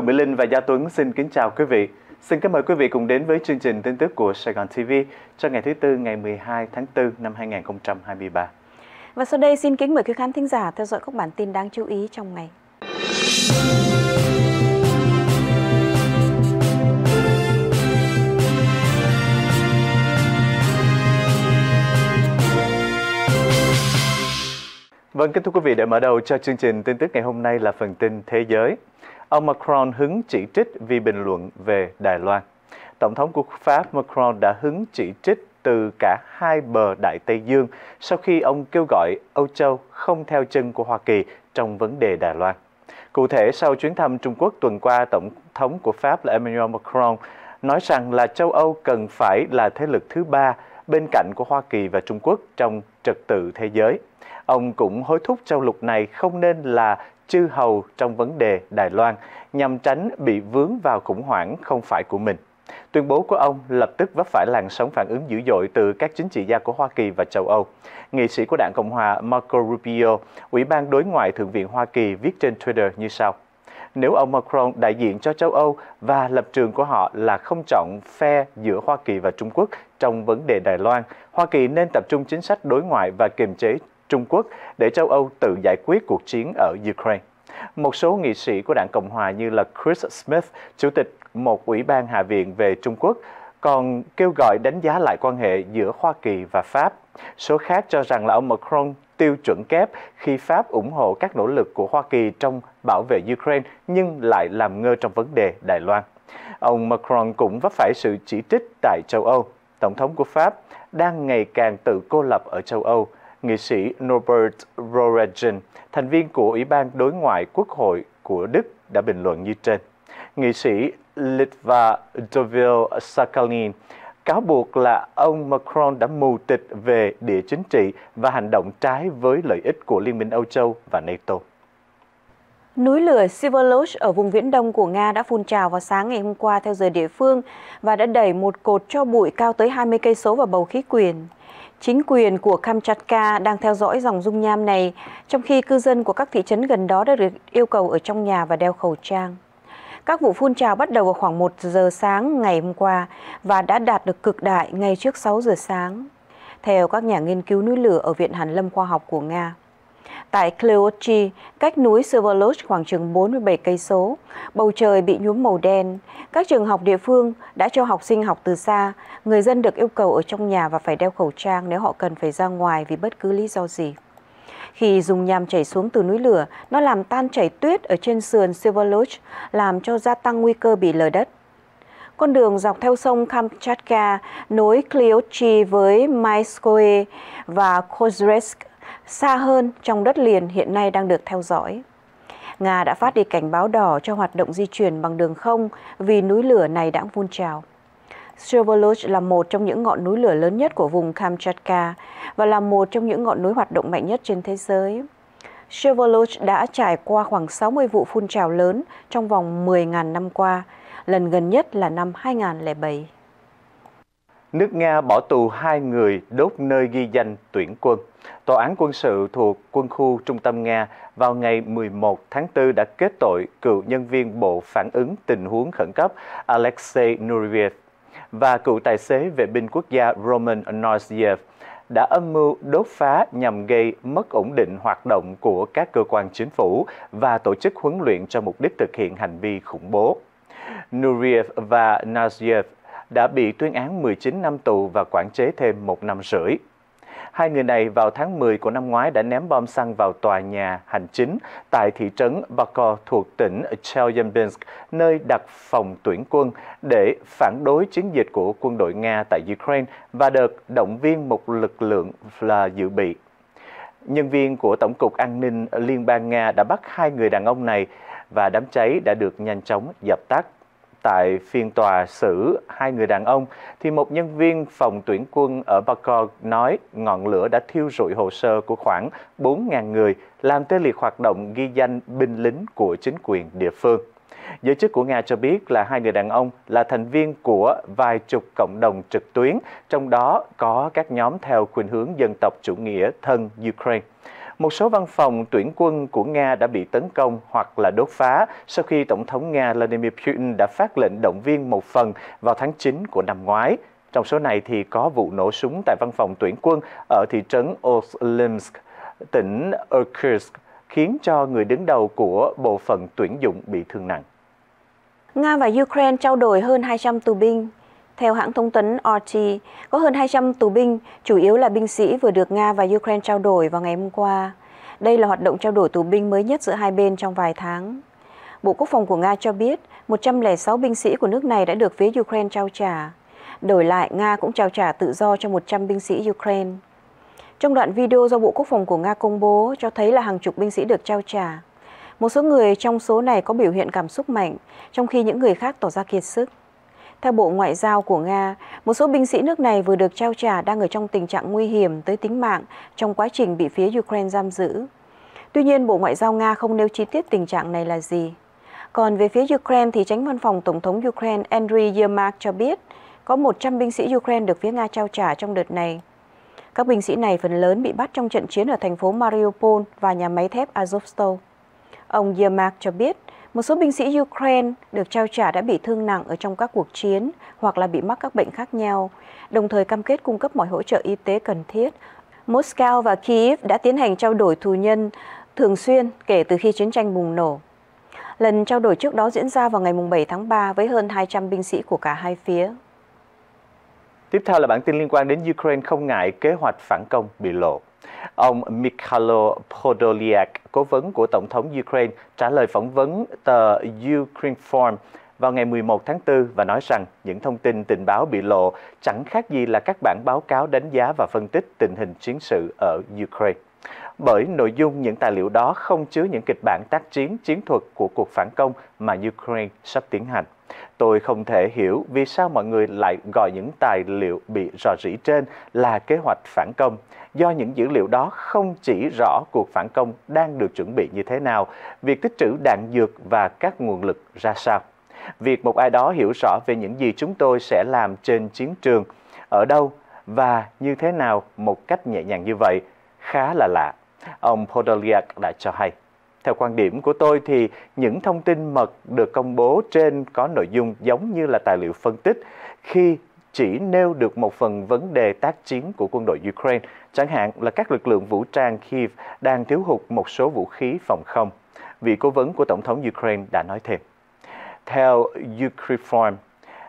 Lưu Mỹ Linh và Gia Tuấn xin kính chào quý vị. Xin kính mời quý vị cùng đến với chương trình tin tức của Sài Gòn TV cho ngày thứ Tư ngày 12 tháng 4 năm 2023. Và sau đây xin kính mời quý khán thính giả theo dõi các bản tin đáng chú ý trong ngày. Vâng, kính thưa quý vị, để mở đầu cho chương trình tin tức ngày hôm nay là phần tin thế giới. Ông Macron hứng chỉ trích vì bình luận về Đài Loan. Tổng thống của Pháp Macron đã hứng chỉ trích từ cả hai bờ Đại Tây Dương sau khi ông kêu gọi Âu Châu không theo chân của Hoa Kỳ trong vấn đề Đài Loan. Cụ thể, sau chuyến thăm Trung Quốc tuần qua, Tổng thống của Pháp là Emmanuel Macron nói rằng là châu Âu cần phải là thế lực thứ ba bên cạnh của Hoa Kỳ và Trung Quốc trong trật tự thế giới. Ông cũng hối thúc châu lục này không nên là chư hầu trong vấn đề Đài Loan nhằm tránh bị vướng vào khủng hoảng không phải của mình. Tuyên bố của ông lập tức vấp phải làn sóng phản ứng dữ dội từ các chính trị gia của Hoa Kỳ và châu Âu. Nghị sĩ của đảng Cộng hòa Marco Rubio, Ủy ban Đối ngoại Thượng viện Hoa Kỳ viết trên Twitter như sau. Nếu ông Macron đại diện cho châu Âu và lập trường của họ là không chọn phe giữa Hoa Kỳ và Trung Quốc trong vấn đề Đài Loan, Hoa Kỳ nên tập trung chính sách đối ngoại và kiềm chế Trung Quốc để châu Âu tự giải quyết cuộc chiến ở Ukraine. Một số nghị sĩ của đảng Cộng hòa như là Chris Smith, chủ tịch một ủy ban Hạ viện về Trung Quốc, còn kêu gọi đánh giá lại quan hệ giữa Hoa Kỳ và Pháp. Số khác cho rằng là ông Macron tiêu chuẩn kép khi Pháp ủng hộ các nỗ lực của Hoa Kỳ trong bảo vệ Ukraine nhưng lại làm ngơ trong vấn đề Đài Loan. Ông Macron cũng vấp phải sự chỉ trích tại châu Âu. Tổng thống của Pháp đang ngày càng tự cô lập ở châu Âu nghị sĩ Norbert Roregen, thành viên của Ủy ban Đối ngoại Quốc hội của Đức đã bình luận như trên. Nghị sĩ Litva Dovil Sakalin cáo buộc là ông Macron đã mù tịch về địa chính trị và hành động trái với lợi ích của Liên minh Âu Châu và NATO. Núi lửa Siverloch ở vùng viễn đông của Nga đã phun trào vào sáng ngày hôm qua theo giờ địa phương và đã đẩy một cột cho bụi cao tới 20 cây số vào bầu khí quyển. Chính quyền của Kamchatka đang theo dõi dòng dung nham này, trong khi cư dân của các thị trấn gần đó đã được yêu cầu ở trong nhà và đeo khẩu trang. Các vụ phun trào bắt đầu vào khoảng 1 giờ sáng ngày hôm qua và đã đạt được cực đại ngay trước 6 giờ sáng, theo các nhà nghiên cứu núi lửa ở Viện Hàn lâm Khoa học của Nga. Tại Cleochi, cách núi Silverloch khoảng chừng 47 cây số, bầu trời bị nhuốm màu đen. Các trường học địa phương đã cho học sinh học từ xa, người dân được yêu cầu ở trong nhà và phải đeo khẩu trang nếu họ cần phải ra ngoài vì bất cứ lý do gì. Khi dùng nham chảy xuống từ núi lửa, nó làm tan chảy tuyết ở trên sườn Silverloch, làm cho gia tăng nguy cơ bị lở đất. Con đường dọc theo sông Kamchatka nối Kleochi với Maiskoe và Kozresk xa hơn trong đất liền hiện nay đang được theo dõi. Nga đã phát đi cảnh báo đỏ cho hoạt động di chuyển bằng đường không vì núi lửa này đã phun trào. Silverloch là một trong những ngọn núi lửa lớn nhất của vùng Kamchatka và là một trong những ngọn núi hoạt động mạnh nhất trên thế giới. Silverloch đã trải qua khoảng 60 vụ phun trào lớn trong vòng 10.000 năm qua, lần gần nhất là năm 2007. Nước Nga bỏ tù hai người đốt nơi ghi danh tuyển quân. Tòa án quân sự thuộc quân khu trung tâm Nga vào ngày 11 tháng 4 đã kết tội cựu nhân viên Bộ Phản ứng Tình huống Khẩn cấp Alexei Nuriev và cựu tài xế vệ binh quốc gia Roman Norziev đã âm mưu đốt phá nhằm gây mất ổn định hoạt động của các cơ quan chính phủ và tổ chức huấn luyện cho mục đích thực hiện hành vi khủng bố. Nuriev và Naziev đã bị tuyên án 19 năm tù và quản chế thêm một năm rưỡi. Hai người này vào tháng 10 của năm ngoái đã ném bom xăng vào tòa nhà hành chính tại thị trấn Bako thuộc tỉnh Chelyabinsk, nơi đặt phòng tuyển quân để phản đối chiến dịch của quân đội Nga tại Ukraine và đợt động viên một lực lượng là dự bị. Nhân viên của Tổng cục An ninh Liên bang Nga đã bắt hai người đàn ông này và đám cháy đã được nhanh chóng dập tắt tại phiên tòa xử hai người đàn ông thì một nhân viên phòng tuyển quân ở Bangkok nói ngọn lửa đã thiêu rụi hồ sơ của khoảng 4.000 người làm tê liệt hoạt động ghi danh binh lính của chính quyền địa phương. Giới chức của Nga cho biết là hai người đàn ông là thành viên của vài chục cộng đồng trực tuyến, trong đó có các nhóm theo khuynh hướng dân tộc chủ nghĩa thân Ukraine một số văn phòng tuyển quân của Nga đã bị tấn công hoặc là đốt phá sau khi Tổng thống Nga Vladimir Putin đã phát lệnh động viên một phần vào tháng 9 của năm ngoái. Trong số này thì có vụ nổ súng tại văn phòng tuyển quân ở thị trấn Oslimsk, tỉnh Irkutsk, khiến cho người đứng đầu của bộ phận tuyển dụng bị thương nặng. Nga và Ukraine trao đổi hơn 200 tù binh. Theo hãng thông tấn RT, có hơn 200 tù binh, chủ yếu là binh sĩ vừa được Nga và Ukraine trao đổi vào ngày hôm qua. Đây là hoạt động trao đổi tù binh mới nhất giữa hai bên trong vài tháng. Bộ Quốc phòng của Nga cho biết 106 binh sĩ của nước này đã được phía Ukraine trao trả. Đổi lại, Nga cũng trao trả tự do cho 100 binh sĩ Ukraine. Trong đoạn video do Bộ Quốc phòng của Nga công bố cho thấy là hàng chục binh sĩ được trao trả. Một số người trong số này có biểu hiện cảm xúc mạnh, trong khi những người khác tỏ ra kiệt sức. Theo Bộ Ngoại giao của Nga, một số binh sĩ nước này vừa được trao trả đang ở trong tình trạng nguy hiểm tới tính mạng trong quá trình bị phía Ukraine giam giữ. Tuy nhiên, Bộ Ngoại giao Nga không nêu chi tiết tình trạng này là gì. Còn về phía Ukraine thì tránh văn phòng Tổng thống Ukraine Andriy Yermak cho biết có 100 binh sĩ Ukraine được phía Nga trao trả trong đợt này. Các binh sĩ này phần lớn bị bắt trong trận chiến ở thành phố Mariupol và nhà máy thép Azovstal. Ông Yermak cho biết một số binh sĩ Ukraine được trao trả đã bị thương nặng ở trong các cuộc chiến hoặc là bị mắc các bệnh khác nhau, đồng thời cam kết cung cấp mọi hỗ trợ y tế cần thiết. Moscow và Kiev đã tiến hành trao đổi tù nhân thường xuyên kể từ khi chiến tranh bùng nổ. Lần trao đổi trước đó diễn ra vào ngày 7 tháng 3 với hơn 200 binh sĩ của cả hai phía. Tiếp theo là bản tin liên quan đến Ukraine không ngại kế hoạch phản công bị lộ. Ông Mikhailo Podolyak, cố vấn của Tổng thống Ukraine, trả lời phỏng vấn tờ Ukraine Forum vào ngày 11 tháng 4 và nói rằng những thông tin tình báo bị lộ chẳng khác gì là các bản báo cáo đánh giá và phân tích tình hình chiến sự ở Ukraine. Bởi nội dung những tài liệu đó không chứa những kịch bản tác chiến chiến thuật của cuộc phản công mà Ukraine sắp tiến hành. Tôi không thể hiểu vì sao mọi người lại gọi những tài liệu bị rò rỉ trên là kế hoạch phản công, do những dữ liệu đó không chỉ rõ cuộc phản công đang được chuẩn bị như thế nào, việc tích trữ đạn dược và các nguồn lực ra sao. Việc một ai đó hiểu rõ về những gì chúng tôi sẽ làm trên chiến trường, ở đâu và như thế nào một cách nhẹ nhàng như vậy khá là lạ, ông Podolyak đã cho hay. Theo quan điểm của tôi thì những thông tin mật được công bố trên có nội dung giống như là tài liệu phân tích khi chỉ nêu được một phần vấn đề tác chiến của quân đội Ukraine, chẳng hạn là các lực lượng vũ trang Kiev đang thiếu hụt một số vũ khí phòng không. Vị cố vấn của Tổng thống Ukraine đã nói thêm. Theo Ukrinform,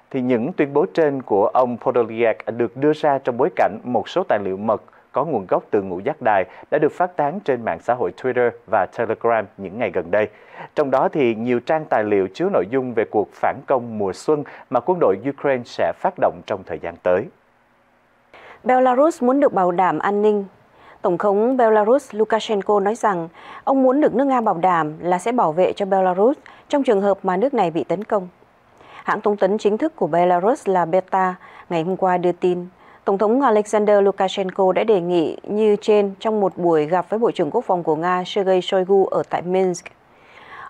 thì những tuyên bố trên của ông Podolyak được đưa ra trong bối cảnh một số tài liệu mật có nguồn gốc từ ngũ giác đài đã được phát tán trên mạng xã hội Twitter và Telegram những ngày gần đây. Trong đó thì nhiều trang tài liệu chứa nội dung về cuộc phản công mùa xuân mà quân đội Ukraine sẽ phát động trong thời gian tới. Belarus muốn được bảo đảm an ninh. Tổng thống Belarus Lukashenko nói rằng ông muốn được nước Nga bảo đảm là sẽ bảo vệ cho Belarus trong trường hợp mà nước này bị tấn công. Hãng thông tấn chính thức của Belarus là Beta ngày hôm qua đưa tin Tổng thống Alexander Lukashenko đã đề nghị như trên trong một buổi gặp với Bộ trưởng Quốc phòng của Nga Sergei Shoigu ở tại Minsk.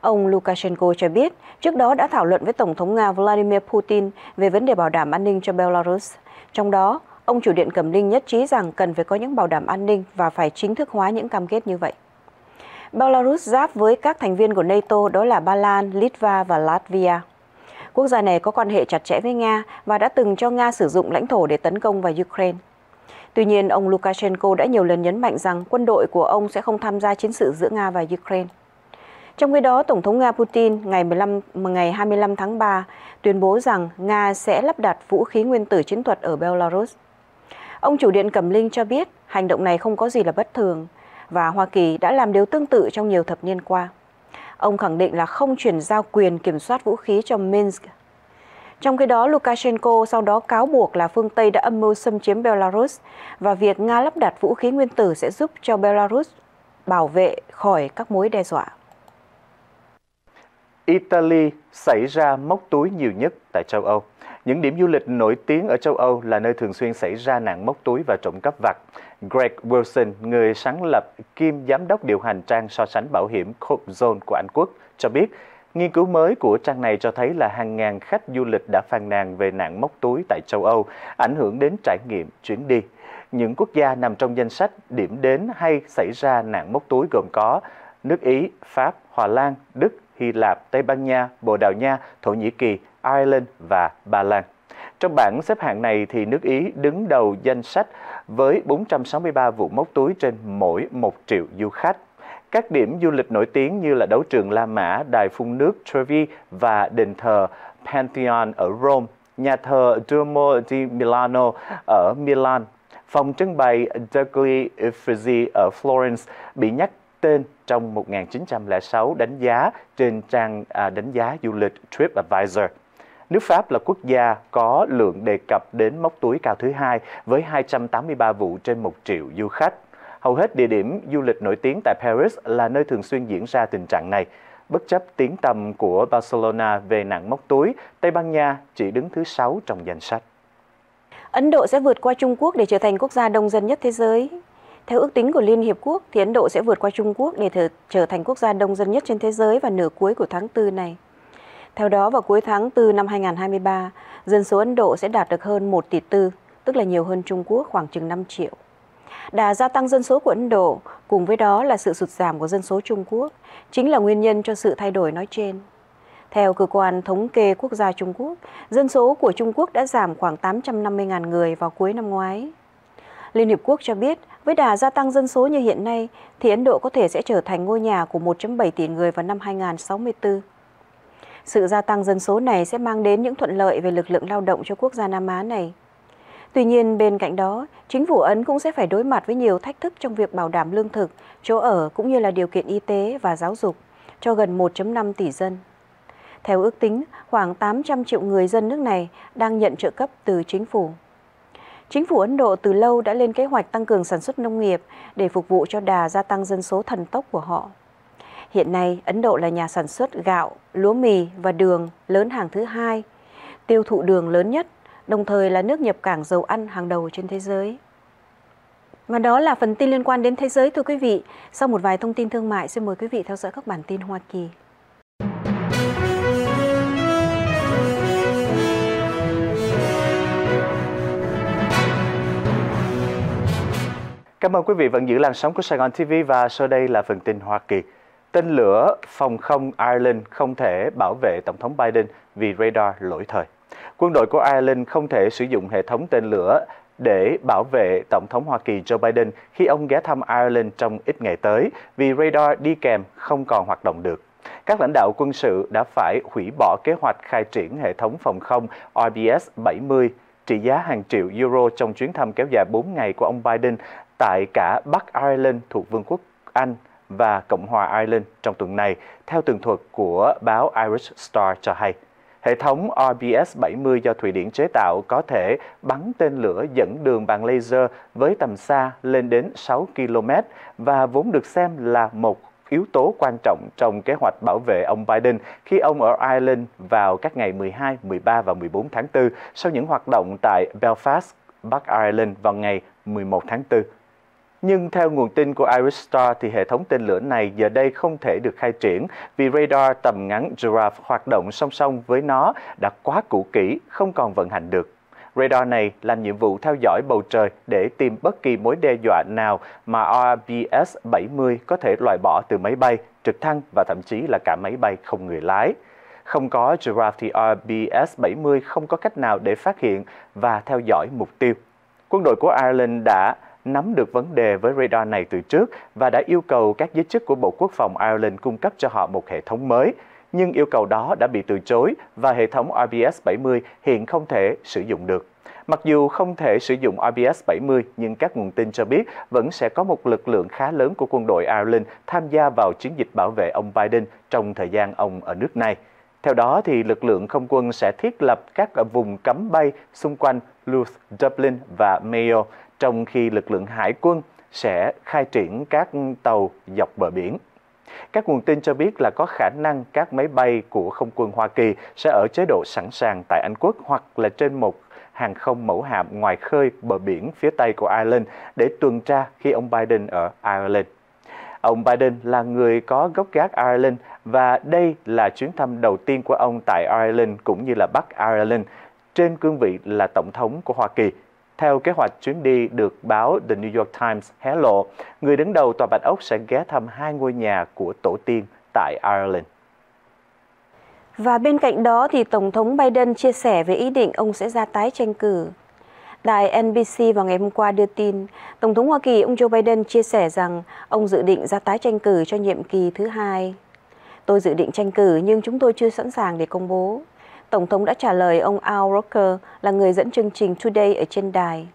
Ông Lukashenko cho biết trước đó đã thảo luận với Tổng thống Nga Vladimir Putin về vấn đề bảo đảm an ninh cho Belarus. Trong đó, ông chủ điện Cẩm Linh nhất trí rằng cần phải có những bảo đảm an ninh và phải chính thức hóa những cam kết như vậy. Belarus giáp với các thành viên của NATO đó là Ba Lan, Litva và Latvia. Quốc gia này có quan hệ chặt chẽ với Nga và đã từng cho Nga sử dụng lãnh thổ để tấn công vào Ukraine. Tuy nhiên, ông Lukashenko đã nhiều lần nhấn mạnh rằng quân đội của ông sẽ không tham gia chiến sự giữa Nga và Ukraine. Trong khi đó, Tổng thống Nga Putin ngày 15 ngày 25 tháng 3 tuyên bố rằng Nga sẽ lắp đặt vũ khí nguyên tử chiến thuật ở Belarus. Ông chủ điện Cẩm Linh cho biết hành động này không có gì là bất thường và Hoa Kỳ đã làm điều tương tự trong nhiều thập niên qua. Ông khẳng định là không chuyển giao quyền kiểm soát vũ khí cho Minsk. Trong khi đó, Lukashenko sau đó cáo buộc là phương Tây đã âm mưu xâm chiếm Belarus và việc Nga lắp đặt vũ khí nguyên tử sẽ giúp cho Belarus bảo vệ khỏi các mối đe dọa. Italy xảy ra móc túi nhiều nhất tại châu Âu. Những điểm du lịch nổi tiếng ở châu Âu là nơi thường xuyên xảy ra nạn móc túi và trộm cắp vặt. Greg Wilson, người sáng lập kiêm giám đốc điều hành trang so sánh bảo hiểm Copzone của Anh Quốc, cho biết Nghiên cứu mới của trang này cho thấy là hàng ngàn khách du lịch đã phàn nàn về nạn móc túi tại châu Âu, ảnh hưởng đến trải nghiệm chuyến đi. những quốc gia nằm trong danh sách điểm đến hay xảy ra nạn móc túi gồm có nước Ý, Pháp, Hòa Lan, Đức, Hy Lạp, Tây Ban Nha, Bồ Đào Nha, Thổ Nhĩ Kỳ, Ireland và Ba Lan. Trong bảng xếp hạng này thì nước Ý đứng đầu danh sách với 463 vụ móc túi trên mỗi 1 triệu du khách. Các điểm du lịch nổi tiếng như là đấu trường La Mã, đài phun nước Trevi và đền thờ Pantheon ở Rome, nhà thờ Duomo di Milano ở Milan, phòng trưng bày Degli Uffizi ở Florence bị nhắc tên trong 1906 đánh giá trên trang à, đánh giá du lịch TripAdvisor. Nước Pháp là quốc gia có lượng đề cập đến móc túi cao thứ hai với 283 vụ trên 1 triệu du khách. Hầu hết địa điểm du lịch nổi tiếng tại Paris là nơi thường xuyên diễn ra tình trạng này. Bất chấp tiếng tầm của Barcelona về nạn móc túi, Tây Ban Nha chỉ đứng thứ 6 trong danh sách. Ấn Độ sẽ vượt qua Trung Quốc để trở thành quốc gia đông dân nhất thế giới. Theo ước tính của Liên Hiệp Quốc, thì Ấn Độ sẽ vượt qua Trung Quốc để trở thành quốc gia đông dân nhất trên thế giới vào nửa cuối của tháng 4 này. Theo đó, vào cuối tháng 4 năm 2023, dân số Ấn Độ sẽ đạt được hơn 1 tỷ tư, tức là nhiều hơn Trung Quốc khoảng chừng 5 triệu. Đà gia tăng dân số của Ấn Độ cùng với đó là sự sụt giảm của dân số Trung Quốc chính là nguyên nhân cho sự thay đổi nói trên. Theo cơ quan thống kê quốc gia Trung Quốc, dân số của Trung Quốc đã giảm khoảng 850.000 người vào cuối năm ngoái. Liên Hiệp Quốc cho biết, với đà gia tăng dân số như hiện nay, thì Ấn Độ có thể sẽ trở thành ngôi nhà của 1.7 tỷ người vào năm 2064. Sự gia tăng dân số này sẽ mang đến những thuận lợi về lực lượng lao động cho quốc gia Nam Á này. Tuy nhiên, bên cạnh đó, chính phủ Ấn cũng sẽ phải đối mặt với nhiều thách thức trong việc bảo đảm lương thực, chỗ ở cũng như là điều kiện y tế và giáo dục cho gần 1.5 tỷ dân. Theo ước tính, khoảng 800 triệu người dân nước này đang nhận trợ cấp từ chính phủ. Chính phủ Ấn Độ từ lâu đã lên kế hoạch tăng cường sản xuất nông nghiệp để phục vụ cho đà gia tăng dân số thần tốc của họ. Hiện nay, Ấn Độ là nhà sản xuất gạo, lúa mì và đường lớn hàng thứ hai, tiêu thụ đường lớn nhất, đồng thời là nước nhập cảng dầu ăn hàng đầu trên thế giới. Và đó là phần tin liên quan đến thế giới thưa quý vị. Sau một vài thông tin thương mại, xin mời quý vị theo dõi các bản tin Hoa Kỳ. Cảm ơn quý vị vẫn giữ làn sóng của Sài Gòn TV và sau đây là phần tin Hoa Kỳ. Tên lửa phòng không Ireland không thể bảo vệ Tổng thống Biden vì radar lỗi thời. Quân đội của Ireland không thể sử dụng hệ thống tên lửa để bảo vệ Tổng thống Hoa Kỳ Joe Biden khi ông ghé thăm Ireland trong ít ngày tới vì radar đi kèm không còn hoạt động được. Các lãnh đạo quân sự đã phải hủy bỏ kế hoạch khai triển hệ thống phòng không RBS-70 trị giá hàng triệu euro trong chuyến thăm kéo dài 4 ngày của ông Biden tại cả Bắc Ireland thuộc Vương quốc Anh và Cộng hòa Ireland trong tuần này, theo tường thuật của báo Irish Star cho hay. Hệ thống RBS-70 do Thụy Điển chế tạo có thể bắn tên lửa dẫn đường bằng laser với tầm xa lên đến 6 km và vốn được xem là một yếu tố quan trọng trong kế hoạch bảo vệ ông Biden khi ông ở Ireland vào các ngày 12, 13 và 14 tháng 4 sau những hoạt động tại Belfast, Bắc Ireland vào ngày 11 tháng 4. Nhưng theo nguồn tin của Iris Star thì hệ thống tên lửa này giờ đây không thể được khai triển vì radar tầm ngắn Giraffe hoạt động song song với nó đã quá cũ kỹ, không còn vận hành được. Radar này làm nhiệm vụ theo dõi bầu trời để tìm bất kỳ mối đe dọa nào mà RBS-70 có thể loại bỏ từ máy bay, trực thăng và thậm chí là cả máy bay không người lái. Không có Giraffe thì RBS-70 không có cách nào để phát hiện và theo dõi mục tiêu. Quân đội của Ireland đã nắm được vấn đề với radar này từ trước và đã yêu cầu các giới chức của Bộ Quốc phòng Ireland cung cấp cho họ một hệ thống mới. Nhưng yêu cầu đó đã bị từ chối và hệ thống RBS-70 hiện không thể sử dụng được. Mặc dù không thể sử dụng RBS-70, nhưng các nguồn tin cho biết vẫn sẽ có một lực lượng khá lớn của quân đội Ireland tham gia vào chiến dịch bảo vệ ông Biden trong thời gian ông ở nước này. Theo đó, thì lực lượng không quân sẽ thiết lập các vùng cấm bay xung quanh Louth, Dublin và Mayo trong khi lực lượng hải quân sẽ khai triển các tàu dọc bờ biển. Các nguồn tin cho biết là có khả năng các máy bay của không quân Hoa Kỳ sẽ ở chế độ sẵn sàng tại Anh Quốc hoặc là trên một hàng không mẫu hạm ngoài khơi bờ biển phía Tây của Ireland để tuần tra khi ông Biden ở Ireland. Ông Biden là người có gốc gác Ireland và đây là chuyến thăm đầu tiên của ông tại Ireland cũng như là Bắc Ireland trên cương vị là Tổng thống của Hoa Kỳ theo kế hoạch chuyến đi được báo The New York Times hé lộ, người đứng đầu Tòa Bạch Ốc sẽ ghé thăm hai ngôi nhà của tổ tiên tại Ireland. Và bên cạnh đó thì Tổng thống Biden chia sẻ về ý định ông sẽ ra tái tranh cử. Đài NBC vào ngày hôm qua đưa tin, Tổng thống Hoa Kỳ ông Joe Biden chia sẻ rằng ông dự định ra tái tranh cử cho nhiệm kỳ thứ hai. Tôi dự định tranh cử nhưng chúng tôi chưa sẵn sàng để công bố. Tổng thống đã trả lời ông Al Roker là người dẫn chương trình Today ở trên đài.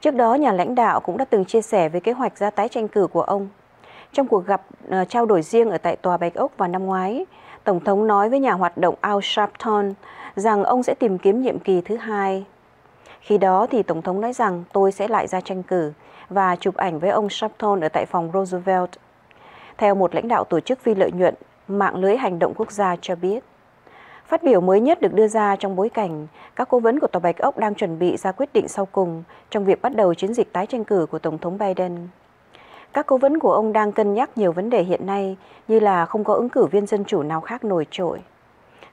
Trước đó, nhà lãnh đạo cũng đã từng chia sẻ về kế hoạch ra tái tranh cử của ông. Trong cuộc gặp uh, trao đổi riêng ở tại Tòa Bạch Ốc vào năm ngoái, Tổng thống nói với nhà hoạt động Al Sharpton rằng ông sẽ tìm kiếm nhiệm kỳ thứ hai. Khi đó thì Tổng thống nói rằng tôi sẽ lại ra tranh cử và chụp ảnh với ông Sharpton ở tại phòng Roosevelt. Theo một lãnh đạo tổ chức phi lợi nhuận, mạng lưới hành động quốc gia cho biết. Phát biểu mới nhất được đưa ra trong bối cảnh các cố vấn của Tòa Bạch Ốc đang chuẩn bị ra quyết định sau cùng trong việc bắt đầu chiến dịch tái tranh cử của Tổng thống Biden. Các cố vấn của ông đang cân nhắc nhiều vấn đề hiện nay như là không có ứng cử viên dân chủ nào khác nổi trội,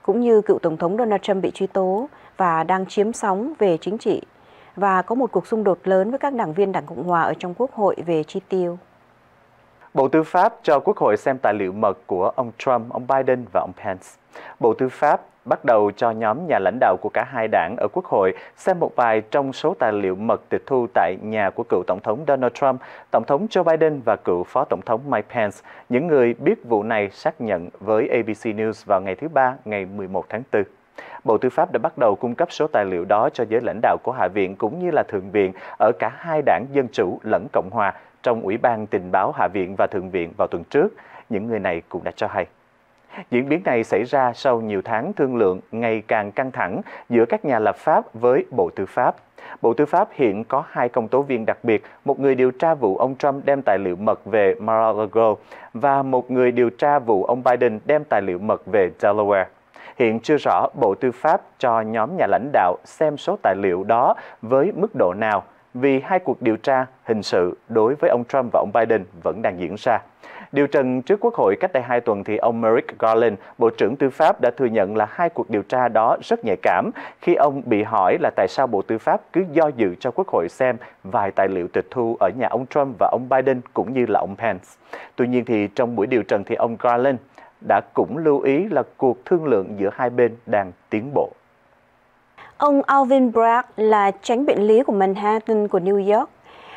cũng như cựu Tổng thống Donald Trump bị truy tố và đang chiếm sóng về chính trị và có một cuộc xung đột lớn với các đảng viên Đảng Cộng Hòa ở trong Quốc hội về chi tiêu. Bộ Tư pháp cho Quốc hội xem tài liệu mật của ông Trump, ông Biden và ông Pence. Bộ Tư pháp bắt đầu cho nhóm nhà lãnh đạo của cả hai đảng ở Quốc hội xem một vài trong số tài liệu mật tịch thu tại nhà của cựu Tổng thống Donald Trump, Tổng thống Joe Biden và cựu Phó Tổng thống Mike Pence. Những người biết vụ này xác nhận với ABC News vào ngày thứ Ba, ngày 11 tháng 4. Bộ Tư pháp đã bắt đầu cung cấp số tài liệu đó cho giới lãnh đạo của Hạ viện cũng như là Thượng viện ở cả hai đảng Dân Chủ lẫn Cộng Hòa trong Ủy ban Tình báo Hạ viện và Thượng viện vào tuần trước. Những người này cũng đã cho hay. Diễn biến này xảy ra sau nhiều tháng thương lượng ngày càng căng thẳng giữa các nhà lập pháp với Bộ Tư pháp. Bộ Tư pháp hiện có hai công tố viên đặc biệt, một người điều tra vụ ông Trump đem tài liệu mật về Mar-a-Lago và một người điều tra vụ ông Biden đem tài liệu mật về Delaware. Hiện chưa rõ Bộ Tư pháp cho nhóm nhà lãnh đạo xem số tài liệu đó với mức độ nào vì hai cuộc điều tra hình sự đối với ông Trump và ông Biden vẫn đang diễn ra. Điều trần trước Quốc hội cách đây hai tuần thì ông Merrick Garland, Bộ trưởng Tư pháp đã thừa nhận là hai cuộc điều tra đó rất nhạy cảm khi ông bị hỏi là tại sao Bộ Tư pháp cứ do dự cho Quốc hội xem vài tài liệu tịch thu ở nhà ông Trump và ông Biden cũng như là ông Pence. Tuy nhiên thì trong buổi điều trần thì ông Garland đã cũng lưu ý là cuộc thương lượng giữa hai bên đang tiến bộ. Ông Alvin Bragg là tránh biện lý của Manhattan của New York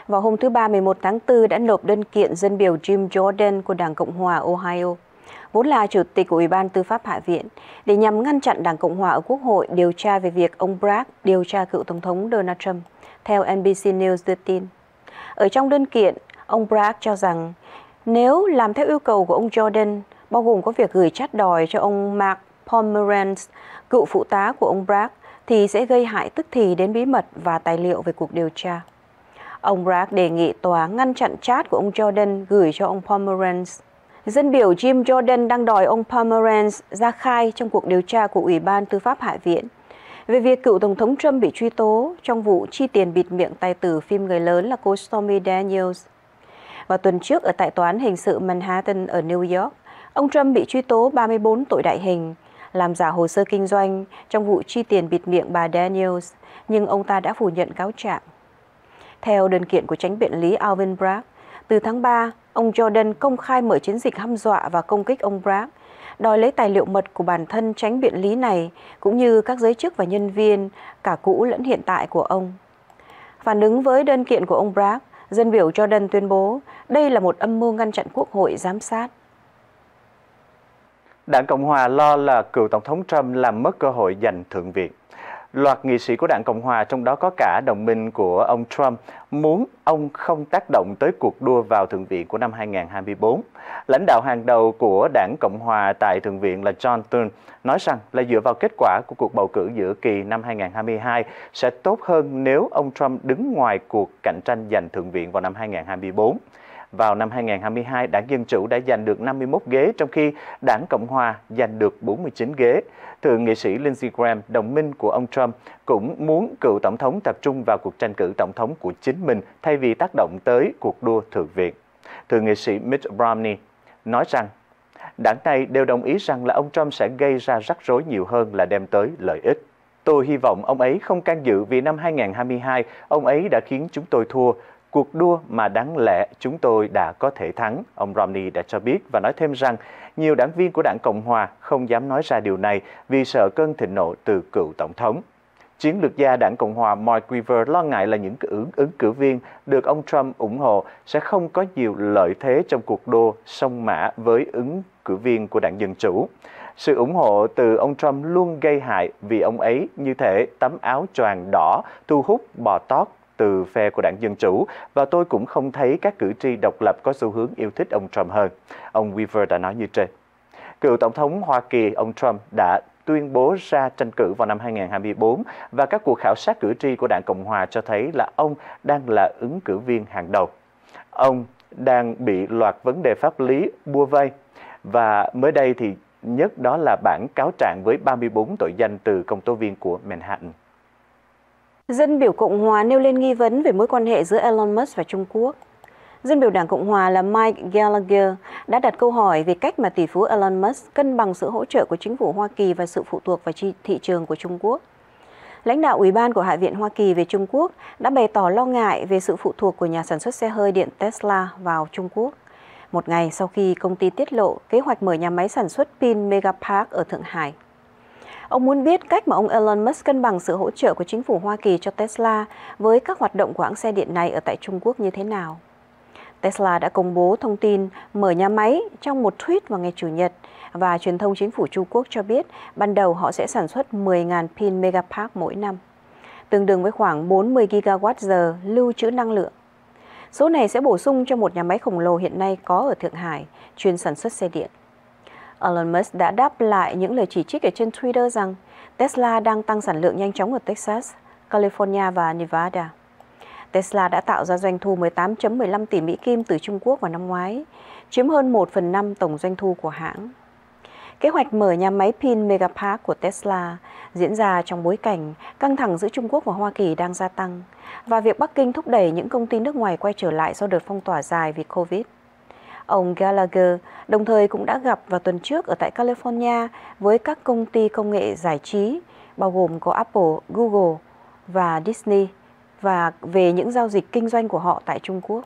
vào hôm thứ Ba 11 tháng 4 đã nộp đơn kiện dân biểu Jim Jordan của Đảng Cộng hòa Ohio, vốn là chủ tịch của Ủy ban Tư pháp Hạ viện, để nhằm ngăn chặn Đảng Cộng hòa ở Quốc hội điều tra về việc ông Bragg điều tra cựu Tổng thống Donald Trump, theo NBC News đưa tin. Ở trong đơn kiện, ông Bragg cho rằng nếu làm theo yêu cầu của ông Jordan, bao gồm có việc gửi chát đòi cho ông Mark Pomerantz, cựu phụ tá của ông Bragg, thì sẽ gây hại tức thì đến bí mật và tài liệu về cuộc điều tra. Ông Bragg đề nghị tòa ngăn chặn chat của ông Jordan gửi cho ông Pomerantz. Dân biểu Jim Jordan đang đòi ông Pomerantz ra khai trong cuộc điều tra của Ủy ban Tư pháp Hạ viện về việc cựu Tổng thống Trump bị truy tố trong vụ chi tiền bịt miệng tài tử phim người lớn là cô Stormy Daniels. Vào tuần trước ở tại Tòa án Hình sự Manhattan ở New York, ông Trump bị truy tố 34 tội đại hình, làm giả hồ sơ kinh doanh trong vụ chi tiền bịt miệng bà Daniels, nhưng ông ta đã phủ nhận cáo trạng. Theo đơn kiện của tránh biện lý Alvin Bragg, từ tháng 3, ông Jordan công khai mở chiến dịch hăm dọa và công kích ông Bragg, đòi lấy tài liệu mật của bản thân tránh biện lý này, cũng như các giới chức và nhân viên, cả cũ lẫn hiện tại của ông. Phản ứng với đơn kiện của ông Bragg, dân biểu Jordan tuyên bố đây là một âm mưu ngăn chặn quốc hội giám sát. Đảng Cộng Hòa lo là cựu Tổng thống Trump làm mất cơ hội giành Thượng viện. Loạt nghị sĩ của đảng Cộng Hòa, trong đó có cả đồng minh của ông Trump, muốn ông không tác động tới cuộc đua vào Thượng viện của năm 2024. Lãnh đạo hàng đầu của đảng Cộng Hòa tại Thượng viện là John Thune nói rằng là dựa vào kết quả của cuộc bầu cử giữa kỳ năm 2022 sẽ tốt hơn nếu ông Trump đứng ngoài cuộc cạnh tranh giành Thượng viện vào năm 2024. Vào năm 2022, đảng Dân Chủ đã giành được 51 ghế, trong khi đảng Cộng Hòa giành được 49 ghế. Thượng nghị sĩ Lindsey Graham, đồng minh của ông Trump, cũng muốn cựu tổng thống tập trung vào cuộc tranh cử tổng thống của chính mình thay vì tác động tới cuộc đua thượng viện. Thượng nghị sĩ Mitt Romney nói rằng đảng này đều đồng ý rằng là ông Trump sẽ gây ra rắc rối nhiều hơn là đem tới lợi ích. Tôi hy vọng ông ấy không can dự vì năm 2022 ông ấy đã khiến chúng tôi thua. Cuộc đua mà đáng lẽ chúng tôi đã có thể thắng, ông Romney đã cho biết và nói thêm rằng nhiều đảng viên của đảng Cộng Hòa không dám nói ra điều này vì sợ cơn thịnh nộ từ cựu Tổng thống. Chiến lược gia đảng Cộng hòa Mike Weaver lo ngại là những ứng, ứng cử viên được ông Trump ủng hộ sẽ không có nhiều lợi thế trong cuộc đua sông mã với ứng cử viên của đảng Dân Chủ. Sự ủng hộ từ ông Trump luôn gây hại vì ông ấy như thể tấm áo choàng đỏ thu hút bò tót từ phe của đảng Dân Chủ và tôi cũng không thấy các cử tri độc lập có xu hướng yêu thích ông Trump hơn. Ông Weaver đã nói như trên. Cựu Tổng thống Hoa Kỳ, ông Trump đã tuyên bố ra tranh cử vào năm 2024 và các cuộc khảo sát cử tri của đảng Cộng Hòa cho thấy là ông đang là ứng cử viên hàng đầu. Ông đang bị loạt vấn đề pháp lý bua vây và mới đây thì nhất đó là bản cáo trạng với 34 tội danh từ công tố viên của Manhattan. Dân biểu Cộng hòa nêu lên nghi vấn về mối quan hệ giữa Elon Musk và Trung Quốc. Dân biểu Đảng Cộng Hòa là Mike Gallagher đã đặt câu hỏi về cách mà tỷ phú Elon Musk cân bằng sự hỗ trợ của chính phủ Hoa Kỳ và sự phụ thuộc vào thị trường của Trung Quốc. Lãnh đạo Ủy ban của Hạ viện Hoa Kỳ về Trung Quốc đã bày tỏ lo ngại về sự phụ thuộc của nhà sản xuất xe hơi điện Tesla vào Trung Quốc. Một ngày sau khi công ty tiết lộ kế hoạch mở nhà máy sản xuất pin Megapark ở Thượng Hải. Ông muốn biết cách mà ông Elon Musk cân bằng sự hỗ trợ của chính phủ Hoa Kỳ cho Tesla với các hoạt động của hãng xe điện này ở tại Trung Quốc như thế nào. Tesla đã công bố thông tin mở nhà máy trong một tweet vào ngày Chủ nhật và truyền thông chính phủ Trung Quốc cho biết ban đầu họ sẽ sản xuất 10.000 pin Megapark mỗi năm, tương đương với khoảng 40 GWh lưu trữ năng lượng. Số này sẽ bổ sung cho một nhà máy khổng lồ hiện nay có ở Thượng Hải, chuyên sản xuất xe điện. Elon Musk đã đáp lại những lời chỉ trích ở trên Twitter rằng Tesla đang tăng sản lượng nhanh chóng ở Texas, California và Nevada. Tesla đã tạo ra doanh thu 18.15 tỷ Mỹ Kim từ Trung Quốc vào năm ngoái, chiếm hơn 1 phần 5 tổng doanh thu của hãng. Kế hoạch mở nhà máy pin Megapark của Tesla diễn ra trong bối cảnh căng thẳng giữa Trung Quốc và Hoa Kỳ đang gia tăng và việc Bắc Kinh thúc đẩy những công ty nước ngoài quay trở lại sau đợt phong tỏa dài vì Covid. Ông Gallagher đồng thời cũng đã gặp vào tuần trước ở tại California với các công ty công nghệ giải trí, bao gồm có Apple, Google và Disney và về những giao dịch kinh doanh của họ tại Trung Quốc.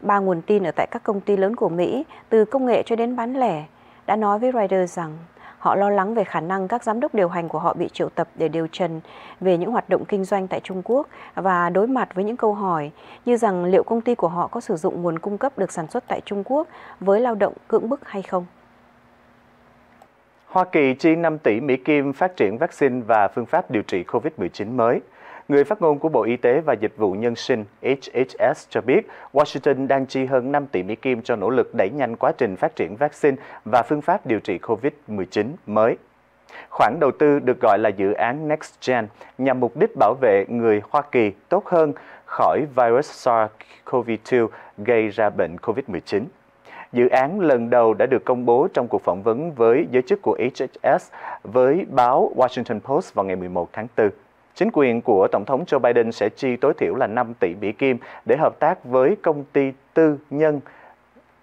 Ba nguồn tin ở tại các công ty lớn của Mỹ, từ công nghệ cho đến bán lẻ, đã nói với Reuters rằng họ lo lắng về khả năng các giám đốc điều hành của họ bị triệu tập để điều trần về những hoạt động kinh doanh tại Trung Quốc và đối mặt với những câu hỏi như rằng liệu công ty của họ có sử dụng nguồn cung cấp được sản xuất tại Trung Quốc với lao động cưỡng bức hay không. Hoa Kỳ chi 5 tỷ Mỹ Kim phát triển vaccine và phương pháp điều trị COVID-19 mới. Người phát ngôn của Bộ Y tế và Dịch vụ Nhân sinh HHS cho biết, Washington đang chi hơn 5 tỷ Mỹ Kim cho nỗ lực đẩy nhanh quá trình phát triển vaccine và phương pháp điều trị COVID-19 mới. Khoản đầu tư được gọi là dự án NextGen nhằm mục đích bảo vệ người Hoa Kỳ tốt hơn khỏi virus SARS-CoV-2 gây ra bệnh COVID-19. Dự án lần đầu đã được công bố trong cuộc phỏng vấn với giới chức của HHS với báo Washington Post vào ngày 11 tháng 4. Chính quyền của Tổng thống Joe Biden sẽ chi tối thiểu là 5 tỷ Mỹ Kim để hợp tác với công ty tư nhân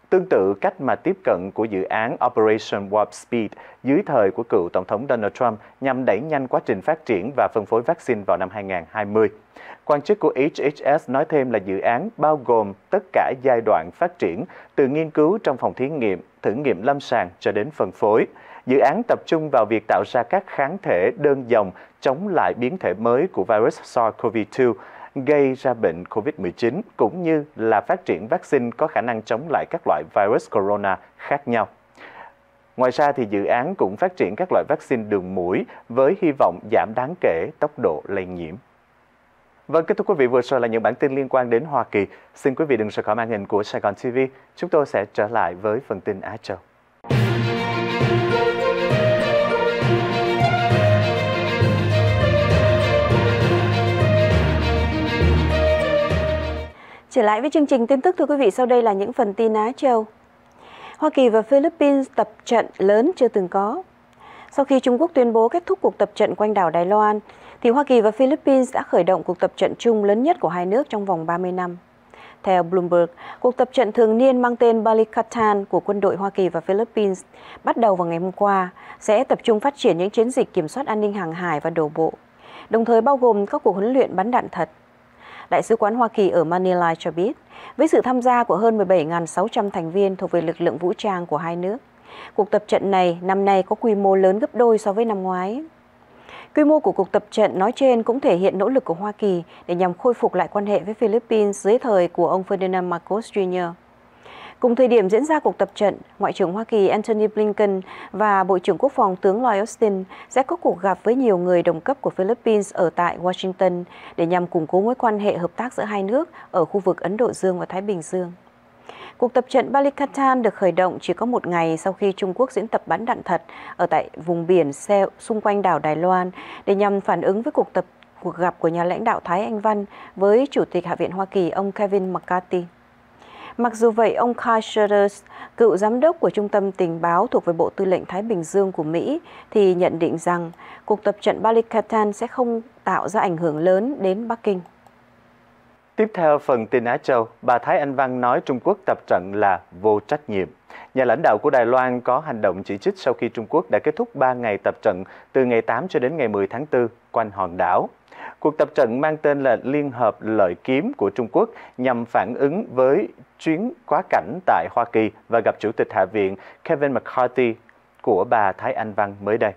Tương tự cách mà tiếp cận của dự án Operation Warp Speed dưới thời của cựu Tổng thống Donald Trump nhằm đẩy nhanh quá trình phát triển và phân phối vaccine vào năm 2020. Quan chức của HHS nói thêm là dự án bao gồm tất cả giai đoạn phát triển, từ nghiên cứu trong phòng thí nghiệm, thử nghiệm lâm sàng cho đến phân phối. Dự án tập trung vào việc tạo ra các kháng thể đơn dòng chống lại biến thể mới của virus SARS-CoV-2 gây ra bệnh COVID-19 cũng như là phát triển vaccine có khả năng chống lại các loại virus corona khác nhau. Ngoài ra thì dự án cũng phát triển các loại vaccine đường mũi với hy vọng giảm đáng kể tốc độ lây nhiễm. Vâng, kính thưa quý vị, vừa rồi là những bản tin liên quan đến Hoa Kỳ. Xin quý vị đừng rời khỏi màn hình của Sài Gòn TV. Chúng tôi sẽ trở lại với phần tin Á Châu. Trở lại với chương trình tin tức thưa quý vị, sau đây là những phần tin Á Châu. Hoa Kỳ và Philippines tập trận lớn chưa từng có. Sau khi Trung Quốc tuyên bố kết thúc cuộc tập trận quanh đảo Đài Loan, thì Hoa Kỳ và Philippines đã khởi động cuộc tập trận chung lớn nhất của hai nước trong vòng 30 năm. Theo Bloomberg, cuộc tập trận thường niên mang tên Balikatan của quân đội Hoa Kỳ và Philippines bắt đầu vào ngày hôm qua sẽ tập trung phát triển những chiến dịch kiểm soát an ninh hàng hải và đổ bộ. đồng thời bao gồm các cuộc huấn luyện bắn đạn thật. Đại sứ quán Hoa Kỳ ở Manila cho biết, với sự tham gia của hơn 17.600 thành viên thuộc về lực lượng vũ trang của hai nước, cuộc tập trận này năm nay có quy mô lớn gấp đôi so với năm ngoái. Quy mô của cuộc tập trận nói trên cũng thể hiện nỗ lực của Hoa Kỳ để nhằm khôi phục lại quan hệ với Philippines dưới thời của ông Ferdinand Marcos Jr. Cùng thời điểm diễn ra cuộc tập trận, Ngoại trưởng Hoa Kỳ Antony Blinken và Bộ trưởng Quốc phòng tướng Lloyd Austin sẽ có cuộc gặp với nhiều người đồng cấp của Philippines ở tại Washington để nhằm củng cố mối quan hệ hợp tác giữa hai nước ở khu vực Ấn Độ Dương và Thái Bình Dương. Cuộc tập trận Balikatan được khởi động chỉ có một ngày sau khi Trung Quốc diễn tập bắn đạn thật ở tại vùng biển xung quanh đảo Đài Loan để nhằm phản ứng với cuộc tập cuộc gặp của nhà lãnh đạo Thái Anh Văn với Chủ tịch Hạ viện Hoa Kỳ ông Kevin McCarthy. Mặc dù vậy, ông Carl Shutters, cựu giám đốc của Trung tâm Tình báo thuộc về Bộ Tư lệnh Thái Bình Dương của Mỹ, thì nhận định rằng cuộc tập trận Balikatan sẽ không tạo ra ảnh hưởng lớn đến Bắc Kinh. Tiếp theo phần tin Á Châu, bà Thái Anh Văn nói Trung Quốc tập trận là vô trách nhiệm. Nhà lãnh đạo của Đài Loan có hành động chỉ trích sau khi Trung Quốc đã kết thúc 3 ngày tập trận từ ngày 8 cho đến ngày 10 tháng 4 quanh hòn đảo. Cuộc tập trận mang tên là Liên hợp lợi kiếm của Trung Quốc nhằm phản ứng với chuyến quá cảnh tại Hoa Kỳ và gặp Chủ tịch Hạ viện Kevin McCarthy của bà Thái Anh Văn mới đây.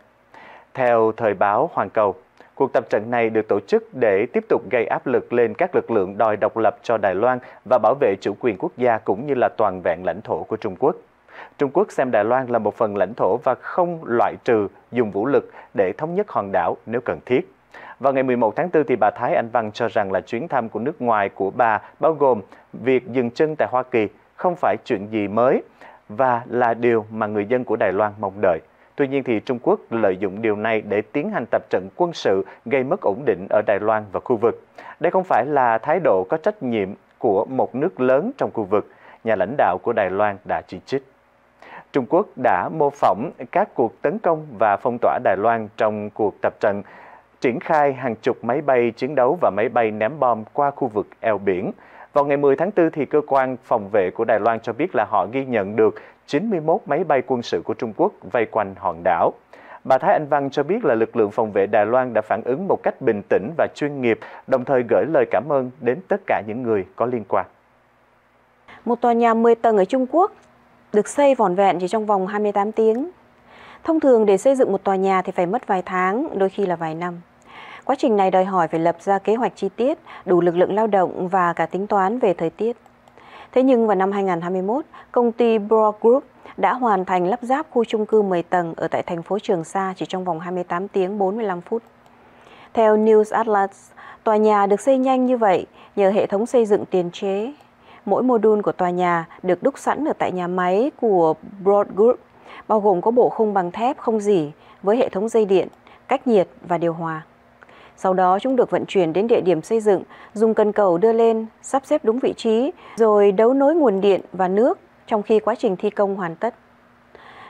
Theo thời báo Hoàn Cầu, cuộc tập trận này được tổ chức để tiếp tục gây áp lực lên các lực lượng đòi độc lập cho Đài Loan và bảo vệ chủ quyền quốc gia cũng như là toàn vẹn lãnh thổ của Trung Quốc. Trung Quốc xem Đài Loan là một phần lãnh thổ và không loại trừ dùng vũ lực để thống nhất hòn đảo nếu cần thiết. Vào ngày 11 tháng 4 thì bà Thái Anh Văn cho rằng là chuyến thăm của nước ngoài của bà bao gồm việc dừng chân tại Hoa Kỳ không phải chuyện gì mới và là điều mà người dân của Đài Loan mong đợi. Tuy nhiên thì Trung Quốc lợi dụng điều này để tiến hành tập trận quân sự gây mất ổn định ở Đài Loan và khu vực. Đây không phải là thái độ có trách nhiệm của một nước lớn trong khu vực, nhà lãnh đạo của Đài Loan đã chỉ trích. Trung Quốc đã mô phỏng các cuộc tấn công và phong tỏa Đài Loan trong cuộc tập trận triển khai hàng chục máy bay chiến đấu và máy bay ném bom qua khu vực eo biển. Vào ngày 10 tháng 4 thì cơ quan phòng vệ của Đài Loan cho biết là họ ghi nhận được 91 máy bay quân sự của Trung Quốc vây quanh hòn đảo. Bà Thái Anh Văn cho biết là lực lượng phòng vệ Đài Loan đã phản ứng một cách bình tĩnh và chuyên nghiệp, đồng thời gửi lời cảm ơn đến tất cả những người có liên quan. Một tòa nhà 10 tầng ở Trung Quốc được xây vỏn vẹn chỉ trong vòng 28 tiếng. Thông thường để xây dựng một tòa nhà thì phải mất vài tháng, đôi khi là vài năm. Quá trình này đòi hỏi phải lập ra kế hoạch chi tiết, đủ lực lượng lao động và cả tính toán về thời tiết. Thế nhưng vào năm 2021, công ty Broad Group đã hoàn thành lắp ráp khu chung cư 10 tầng ở tại thành phố Trường Sa chỉ trong vòng 28 tiếng 45 phút. Theo News Atlas, tòa nhà được xây nhanh như vậy nhờ hệ thống xây dựng tiền chế. Mỗi mô đun của tòa nhà được đúc sẵn ở tại nhà máy của Broad Group, bao gồm có bộ khung bằng thép không dỉ với hệ thống dây điện, cách nhiệt và điều hòa. Sau đó chúng được vận chuyển đến địa điểm xây dựng, dùng cần cầu đưa lên, sắp xếp đúng vị trí, rồi đấu nối nguồn điện và nước trong khi quá trình thi công hoàn tất.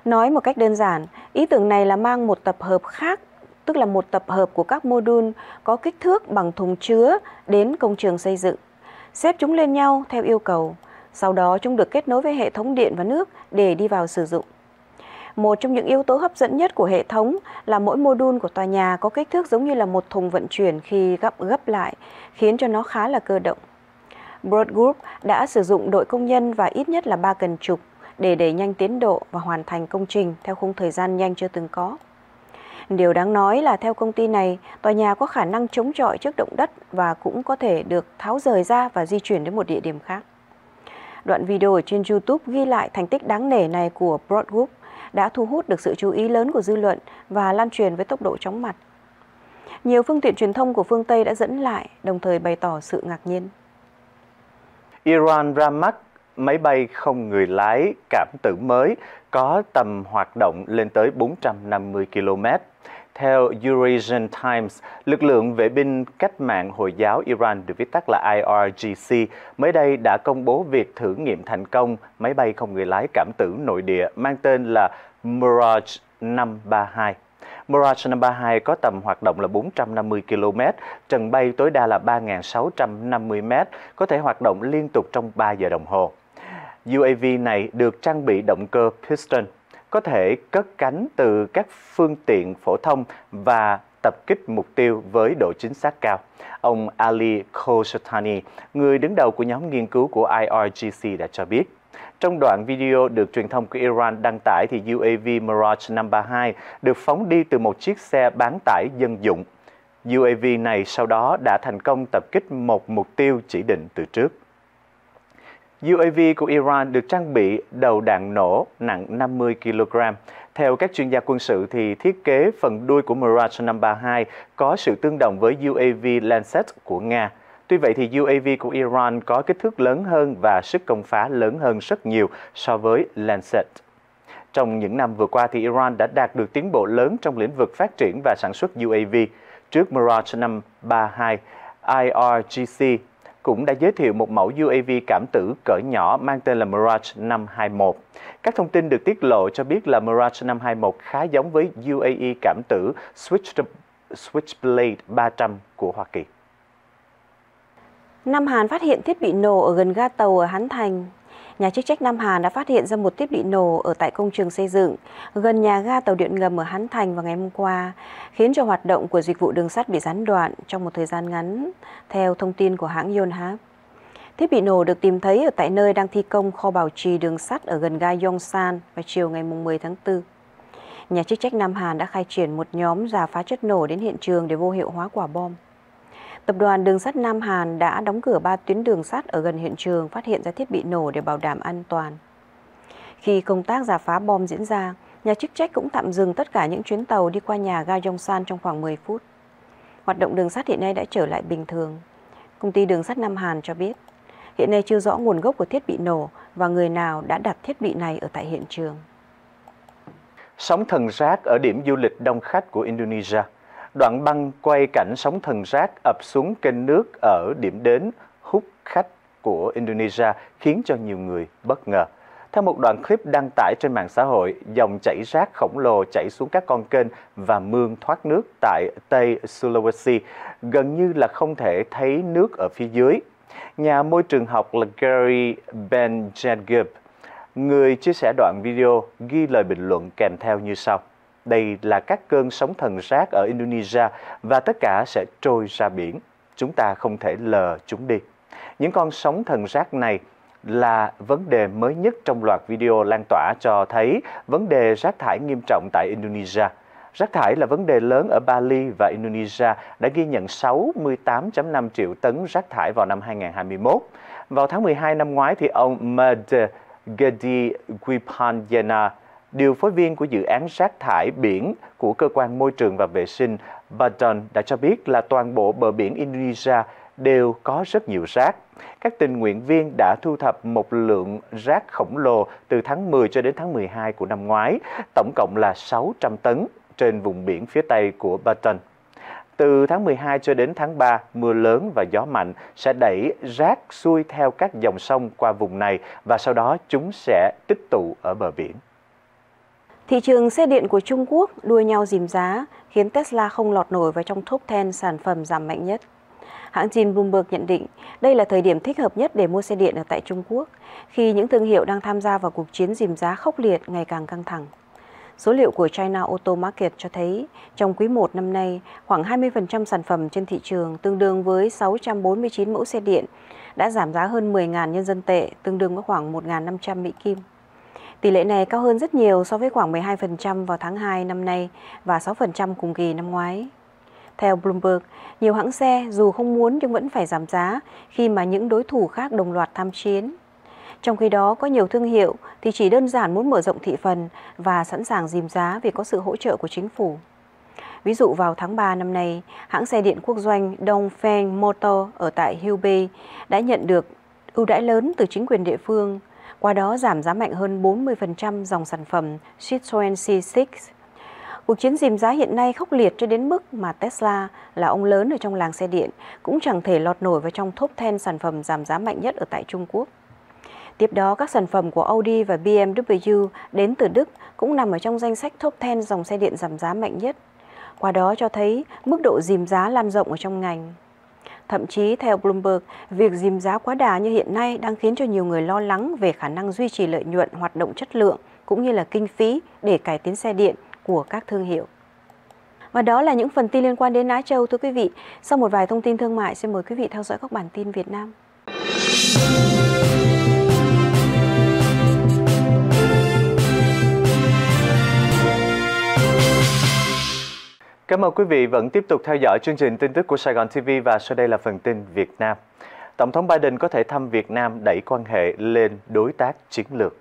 Nói một cách đơn giản, ý tưởng này là mang một tập hợp khác, tức là một tập hợp của các mô đun có kích thước bằng thùng chứa đến công trường xây dựng. Xếp chúng lên nhau theo yêu cầu, sau đó chúng được kết nối với hệ thống điện và nước để đi vào sử dụng. Một trong những yếu tố hấp dẫn nhất của hệ thống là mỗi mô đun của tòa nhà có kích thước giống như là một thùng vận chuyển khi gấp gấp lại, khiến cho nó khá là cơ động. Broad Group đã sử dụng đội công nhân và ít nhất là 3 cần trục để đẩy nhanh tiến độ và hoàn thành công trình theo khung thời gian nhanh chưa từng có. Điều đáng nói là theo công ty này, tòa nhà có khả năng chống chọi trước động đất và cũng có thể được tháo rời ra và di chuyển đến một địa điểm khác. Đoạn video ở trên YouTube ghi lại thành tích đáng nể này của Broad Group đã thu hút được sự chú ý lớn của dư luận và lan truyền với tốc độ chóng mặt. Nhiều phương tiện truyền thông của phương Tây đã dẫn lại, đồng thời bày tỏ sự ngạc nhiên. Iran ra mắt máy bay không người lái cảm tử mới có tầm hoạt động lên tới 450 km. Theo Eurasian Times, lực lượng vệ binh cách mạng Hồi giáo Iran được viết tắt là IRGC mới đây đã công bố việc thử nghiệm thành công máy bay không người lái cảm tử nội địa mang tên là Mirage 532. Mirage 532 có tầm hoạt động là 450 km, trần bay tối đa là 3.650 m, có thể hoạt động liên tục trong 3 giờ đồng hồ. UAV này được trang bị động cơ piston có thể cất cánh từ các phương tiện phổ thông và tập kích mục tiêu với độ chính xác cao. Ông Ali Khoshatani, người đứng đầu của nhóm nghiên cứu của IRGC đã cho biết. Trong đoạn video được truyền thông của Iran đăng tải thì UAV Mirage 532 được phóng đi từ một chiếc xe bán tải dân dụng. UAV này sau đó đã thành công tập kích một mục tiêu chỉ định từ trước. UAV của Iran được trang bị đầu đạn nổ nặng 50 kg. Theo các chuyên gia quân sự thì thiết kế phần đuôi của Mirage 532 có sự tương đồng với UAV Lancet của Nga. Tuy vậy thì UAV của Iran có kích thước lớn hơn và sức công phá lớn hơn rất nhiều so với Lancet. Trong những năm vừa qua thì Iran đã đạt được tiến bộ lớn trong lĩnh vực phát triển và sản xuất UAV. Trước Mirage 532, IRGC cũng đã giới thiệu một mẫu UAV cảm tử cỡ nhỏ mang tên là Mirage 521. Các thông tin được tiết lộ cho biết là Mirage 521 khá giống với UAE cảm tử Switch, Switchblade 300 của Hoa Kỳ. Nam Hàn phát hiện thiết bị nổ ở gần ga tàu ở Hán Thành. Nhà chức trách Nam Hàn đã phát hiện ra một thiết bị nổ ở tại công trường xây dựng gần nhà ga tàu điện ngầm ở Hán Thành vào ngày hôm qua, khiến cho hoạt động của dịch vụ đường sắt bị gián đoạn trong một thời gian ngắn, theo thông tin của hãng Yonhap. Thiết bị nổ được tìm thấy ở tại nơi đang thi công kho bảo trì đường sắt ở gần ga Yongsan vào chiều ngày 10 tháng 4. Nhà chức trách Nam Hàn đã khai triển một nhóm giả phá chất nổ đến hiện trường để vô hiệu hóa quả bom. Tập đoàn Đường sắt Nam Hàn đã đóng cửa 3 tuyến đường sắt ở gần hiện trường phát hiện ra thiết bị nổ để bảo đảm an toàn. Khi công tác giả phá bom diễn ra, nhà chức trách cũng tạm dừng tất cả những chuyến tàu đi qua nhà ga Yongsan trong khoảng 10 phút. Hoạt động đường sắt hiện nay đã trở lại bình thường. Công ty đường sắt Nam Hàn cho biết, hiện nay chưa rõ nguồn gốc của thiết bị nổ và người nào đã đặt thiết bị này ở tại hiện trường. Sóng thần rác ở điểm du lịch đông khách của Indonesia – Đoạn băng quay cảnh sóng thần rác ập xuống kênh nước ở điểm đến hút khách của Indonesia khiến cho nhiều người bất ngờ. Theo một đoạn clip đăng tải trên mạng xã hội, dòng chảy rác khổng lồ chảy xuống các con kênh và mương thoát nước tại Tây Sulawesi, gần như là không thể thấy nước ở phía dưới. Nhà môi trường học là Gary Benjagib, người chia sẻ đoạn video ghi lời bình luận kèm theo như sau. Đây là các cơn sóng thần rác ở Indonesia và tất cả sẽ trôi ra biển. Chúng ta không thể lờ chúng đi. Những con sóng thần rác này là vấn đề mới nhất trong loạt video lan tỏa cho thấy vấn đề rác thải nghiêm trọng tại Indonesia. Rác thải là vấn đề lớn ở Bali và Indonesia đã ghi nhận 68.5 triệu tấn rác thải vào năm 2021. Vào tháng 12 năm ngoái thì ông Mad Gedi Gwipanyana, điều phối viên của dự án rác thải biển của cơ quan môi trường và vệ sinh Badan đã cho biết là toàn bộ bờ biển Indonesia đều có rất nhiều rác. Các tình nguyện viên đã thu thập một lượng rác khổng lồ từ tháng 10 cho đến tháng 12 của năm ngoái, tổng cộng là 600 tấn trên vùng biển phía tây của Baton. Từ tháng 12 cho đến tháng 3, mưa lớn và gió mạnh sẽ đẩy rác xuôi theo các dòng sông qua vùng này và sau đó chúng sẽ tích tụ ở bờ biển. Thị trường xe điện của Trung Quốc đua nhau dìm giá khiến Tesla không lọt nổi vào trong top 10 sản phẩm giảm mạnh nhất. Hãng tin Bloomberg nhận định đây là thời điểm thích hợp nhất để mua xe điện ở tại Trung Quốc khi những thương hiệu đang tham gia vào cuộc chiến dìm giá khốc liệt ngày càng căng thẳng. Số liệu của China Auto Market cho thấy trong quý 1 năm nay, khoảng 20% sản phẩm trên thị trường tương đương với 649 mẫu xe điện đã giảm giá hơn 10.000 nhân dân tệ, tương đương với khoảng 1.500 Mỹ Kim. Tỷ lệ này cao hơn rất nhiều so với khoảng 12% vào tháng 2 năm nay và 6% cùng kỳ năm ngoái. Theo Bloomberg, nhiều hãng xe dù không muốn nhưng vẫn phải giảm giá khi mà những đối thủ khác đồng loạt tham chiến. Trong khi đó, có nhiều thương hiệu thì chỉ đơn giản muốn mở rộng thị phần và sẵn sàng dìm giá vì có sự hỗ trợ của chính phủ. Ví dụ vào tháng 3 năm nay, hãng xe điện quốc doanh Dongfeng Motor ở tại Hubei đã nhận được ưu đãi lớn từ chính quyền địa phương qua đó giảm giá mạnh hơn 40% dòng sản phẩm Citroen C6. Cuộc chiến dìm giá hiện nay khốc liệt cho đến mức mà Tesla là ông lớn ở trong làng xe điện cũng chẳng thể lọt nổi vào trong top 10 sản phẩm giảm giá mạnh nhất ở tại Trung Quốc. Tiếp đó, các sản phẩm của Audi và BMW đến từ Đức cũng nằm ở trong danh sách top 10 dòng xe điện giảm giá mạnh nhất. Qua đó cho thấy mức độ dìm giá lan rộng ở trong ngành. Thậm chí theo Bloomberg, việc dìm giá quá đà như hiện nay đang khiến cho nhiều người lo lắng về khả năng duy trì lợi nhuận hoạt động chất lượng cũng như là kinh phí để cải tiến xe điện của các thương hiệu. Và đó là những phần tin liên quan đến Á Châu thưa quý vị. Sau một vài thông tin thương mại, xin mời quý vị theo dõi các bản tin Việt Nam. Cảm ơn quý vị vẫn tiếp tục theo dõi chương trình tin tức của Sài Gòn TV và sau đây là phần tin Việt Nam. Tổng thống Biden có thể thăm Việt Nam đẩy quan hệ lên đối tác chiến lược.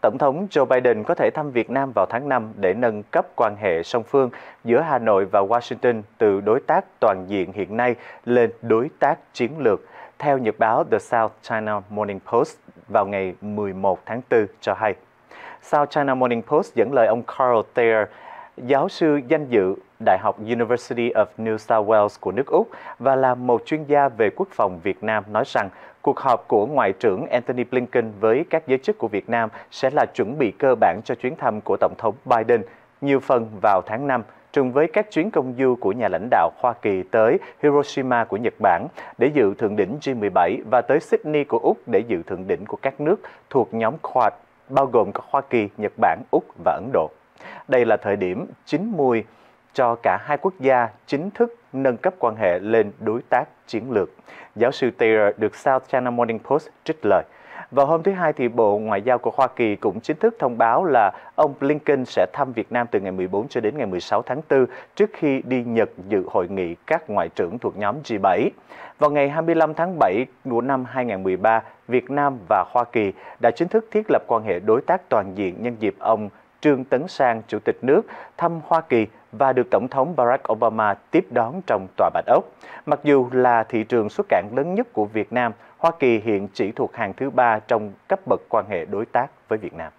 Tổng thống Joe Biden có thể thăm Việt Nam vào tháng 5 để nâng cấp quan hệ song phương giữa Hà Nội và Washington từ đối tác toàn diện hiện nay lên đối tác chiến lược, theo nhật báo The South China Morning Post vào ngày 11 tháng 4 cho hay. South China Morning Post dẫn lời ông Carl Thayer, giáo sư danh dự Đại học University of New South Wales của nước Úc và là một chuyên gia về quốc phòng Việt Nam nói rằng cuộc họp của Ngoại trưởng Anthony Blinken với các giới chức của Việt Nam sẽ là chuẩn bị cơ bản cho chuyến thăm của Tổng thống Biden nhiều phần vào tháng 5 trùng với các chuyến công du của nhà lãnh đạo Hoa Kỳ tới Hiroshima của Nhật Bản để dự thượng đỉnh G17 và tới Sydney của Úc để dự thượng đỉnh của các nước thuộc nhóm Quad, bao gồm có Hoa Kỳ, Nhật Bản, Úc và Ấn Độ. Đây là thời điểm chín mùi cho cả hai quốc gia chính thức nâng cấp quan hệ lên đối tác chiến lược. Giáo sư Taylor được South China Morning Post trích lời. Vào hôm thứ Hai, thì Bộ Ngoại giao của Hoa Kỳ cũng chính thức thông báo là ông Blinken sẽ thăm Việt Nam từ ngày 14 cho đến ngày 16 tháng 4 trước khi đi Nhật dự hội nghị các ngoại trưởng thuộc nhóm G7. Vào ngày 25 tháng 7 của năm 2013, Việt Nam và Hoa Kỳ đã chính thức thiết lập quan hệ đối tác toàn diện nhân dịp ông Trương Tấn Sang, Chủ tịch nước, thăm Hoa Kỳ và được Tổng thống Barack Obama tiếp đón trong Tòa Bạch Ốc. Mặc dù là thị trường xuất cảng lớn nhất của Việt Nam, Hoa Kỳ hiện chỉ thuộc hàng thứ ba trong cấp bậc quan hệ đối tác với Việt Nam.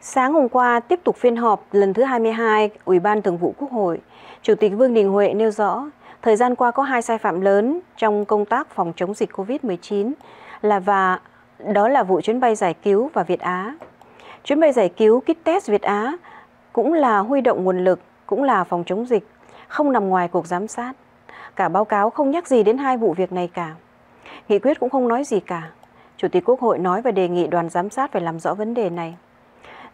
Sáng hôm qua, tiếp tục phiên họp lần thứ 22 Ủy ban Thường vụ Quốc hội, Chủ tịch Vương Đình Huệ nêu rõ, thời gian qua có hai sai phạm lớn trong công tác phòng chống dịch COVID-19 là và đó là vụ chuyến bay giải cứu và Việt Á. Chuyến bay giải cứu kit test Việt Á cũng là huy động nguồn lực, cũng là phòng chống dịch, không nằm ngoài cuộc giám sát. Cả báo cáo không nhắc gì đến hai vụ việc này cả. Nghị quyết cũng không nói gì cả. Chủ tịch Quốc hội nói và đề nghị đoàn giám sát phải làm rõ vấn đề này.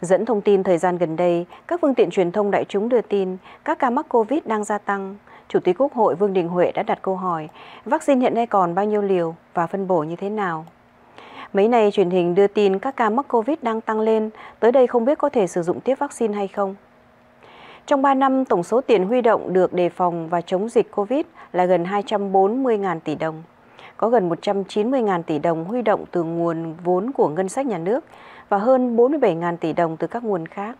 Dẫn thông tin thời gian gần đây, các phương tiện truyền thông đại chúng đưa tin các ca mắc Covid đang gia tăng. Chủ tịch Quốc hội Vương Đình Huệ đã đặt câu hỏi, vaccine hiện nay còn bao nhiêu liều và phân bổ như thế nào? Mấy nay truyền hình đưa tin các ca mắc Covid đang tăng lên, tới đây không biết có thể sử dụng tiếp vaccine hay không. Trong 3 năm, tổng số tiền huy động được đề phòng và chống dịch Covid là gần 240.000 tỷ đồng. Có gần 190.000 tỷ đồng huy động từ nguồn vốn của ngân sách nhà nước và hơn 47.000 tỷ đồng từ các nguồn khác.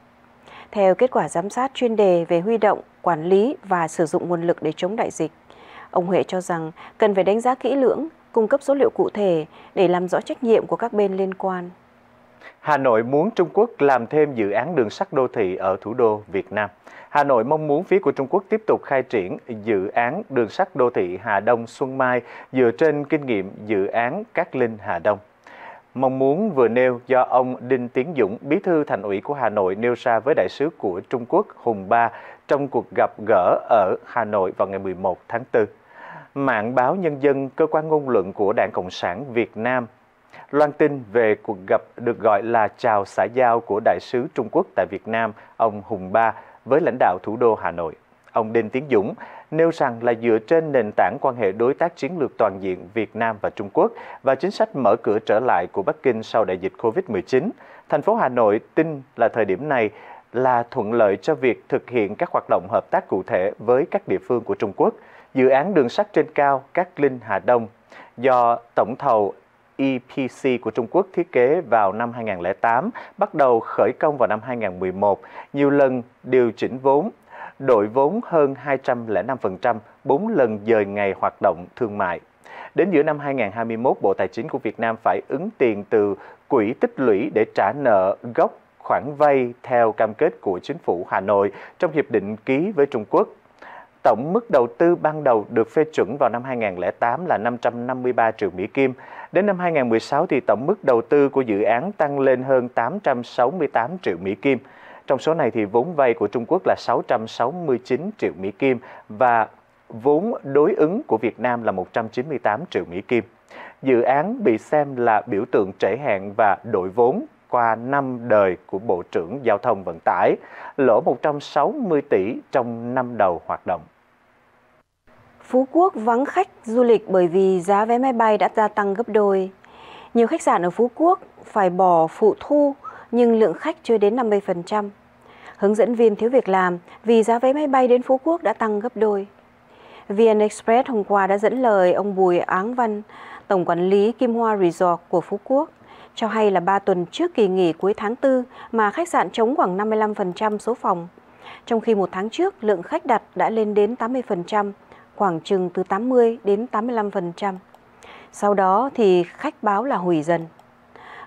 Theo kết quả giám sát chuyên đề về huy động, quản lý và sử dụng nguồn lực để chống đại dịch, ông Huệ cho rằng cần phải đánh giá kỹ lưỡng cung cấp số liệu cụ thể để làm rõ trách nhiệm của các bên liên quan. Hà Nội muốn Trung Quốc làm thêm dự án đường sắt đô thị ở thủ đô Việt Nam. Hà Nội mong muốn phía của Trung Quốc tiếp tục khai triển dự án đường sắt đô thị Hà Đông Xuân Mai dựa trên kinh nghiệm dự án Cát Linh Hà Đông. Mong muốn vừa nêu do ông Đinh Tiến Dũng, bí thư thành ủy của Hà Nội nêu ra với đại sứ của Trung Quốc Hùng Ba trong cuộc gặp gỡ ở Hà Nội vào ngày 11 tháng 4 mạng báo Nhân dân, cơ quan ngôn luận của Đảng Cộng sản Việt Nam loan tin về cuộc gặp được gọi là chào xã giao của Đại sứ Trung Quốc tại Việt Nam, ông Hùng Ba, với lãnh đạo thủ đô Hà Nội. Ông Đinh Tiến Dũng nêu rằng là dựa trên nền tảng quan hệ đối tác chiến lược toàn diện Việt Nam và Trung Quốc và chính sách mở cửa trở lại của Bắc Kinh sau đại dịch COVID-19, thành phố Hà Nội tin là thời điểm này là thuận lợi cho việc thực hiện các hoạt động hợp tác cụ thể với các địa phương của Trung Quốc – dự án đường sắt trên cao Cát Linh Hà Đông do tổng thầu EPC của Trung Quốc thiết kế vào năm 2008, bắt đầu khởi công vào năm 2011, nhiều lần điều chỉnh vốn, đội vốn hơn 205%, 4 lần dời ngày hoạt động thương mại. Đến giữa năm 2021, Bộ Tài chính của Việt Nam phải ứng tiền từ quỹ tích lũy để trả nợ gốc khoản vay theo cam kết của chính phủ Hà Nội trong hiệp định ký với Trung Quốc Tổng mức đầu tư ban đầu được phê chuẩn vào năm 2008 là 553 triệu Mỹ Kim. Đến năm 2016 thì tổng mức đầu tư của dự án tăng lên hơn 868 triệu Mỹ Kim. Trong số này thì vốn vay của Trung Quốc là 669 triệu Mỹ Kim và vốn đối ứng của Việt Nam là 198 triệu Mỹ Kim. Dự án bị xem là biểu tượng trễ hạn và đội vốn qua năm đời của Bộ trưởng Giao thông Vận tải, lỗ 160 tỷ trong năm đầu hoạt động. Phú Quốc vắng khách du lịch bởi vì giá vé máy bay đã gia tăng gấp đôi. Nhiều khách sạn ở Phú Quốc phải bỏ phụ thu nhưng lượng khách chưa đến 50%. Hướng dẫn viên thiếu việc làm vì giá vé máy bay đến Phú Quốc đã tăng gấp đôi. VN Express hôm qua đã dẫn lời ông Bùi Áng Văn, Tổng quản lý Kim Hoa Resort của Phú Quốc, cho hay là 3 tuần trước kỳ nghỉ cuối tháng 4 mà khách sạn chống khoảng 55% số phòng. Trong khi một tháng trước, lượng khách đặt đã lên đến 80%, khoảng chừng từ 80 đến 85%. Sau đó thì khách báo là hủy dần.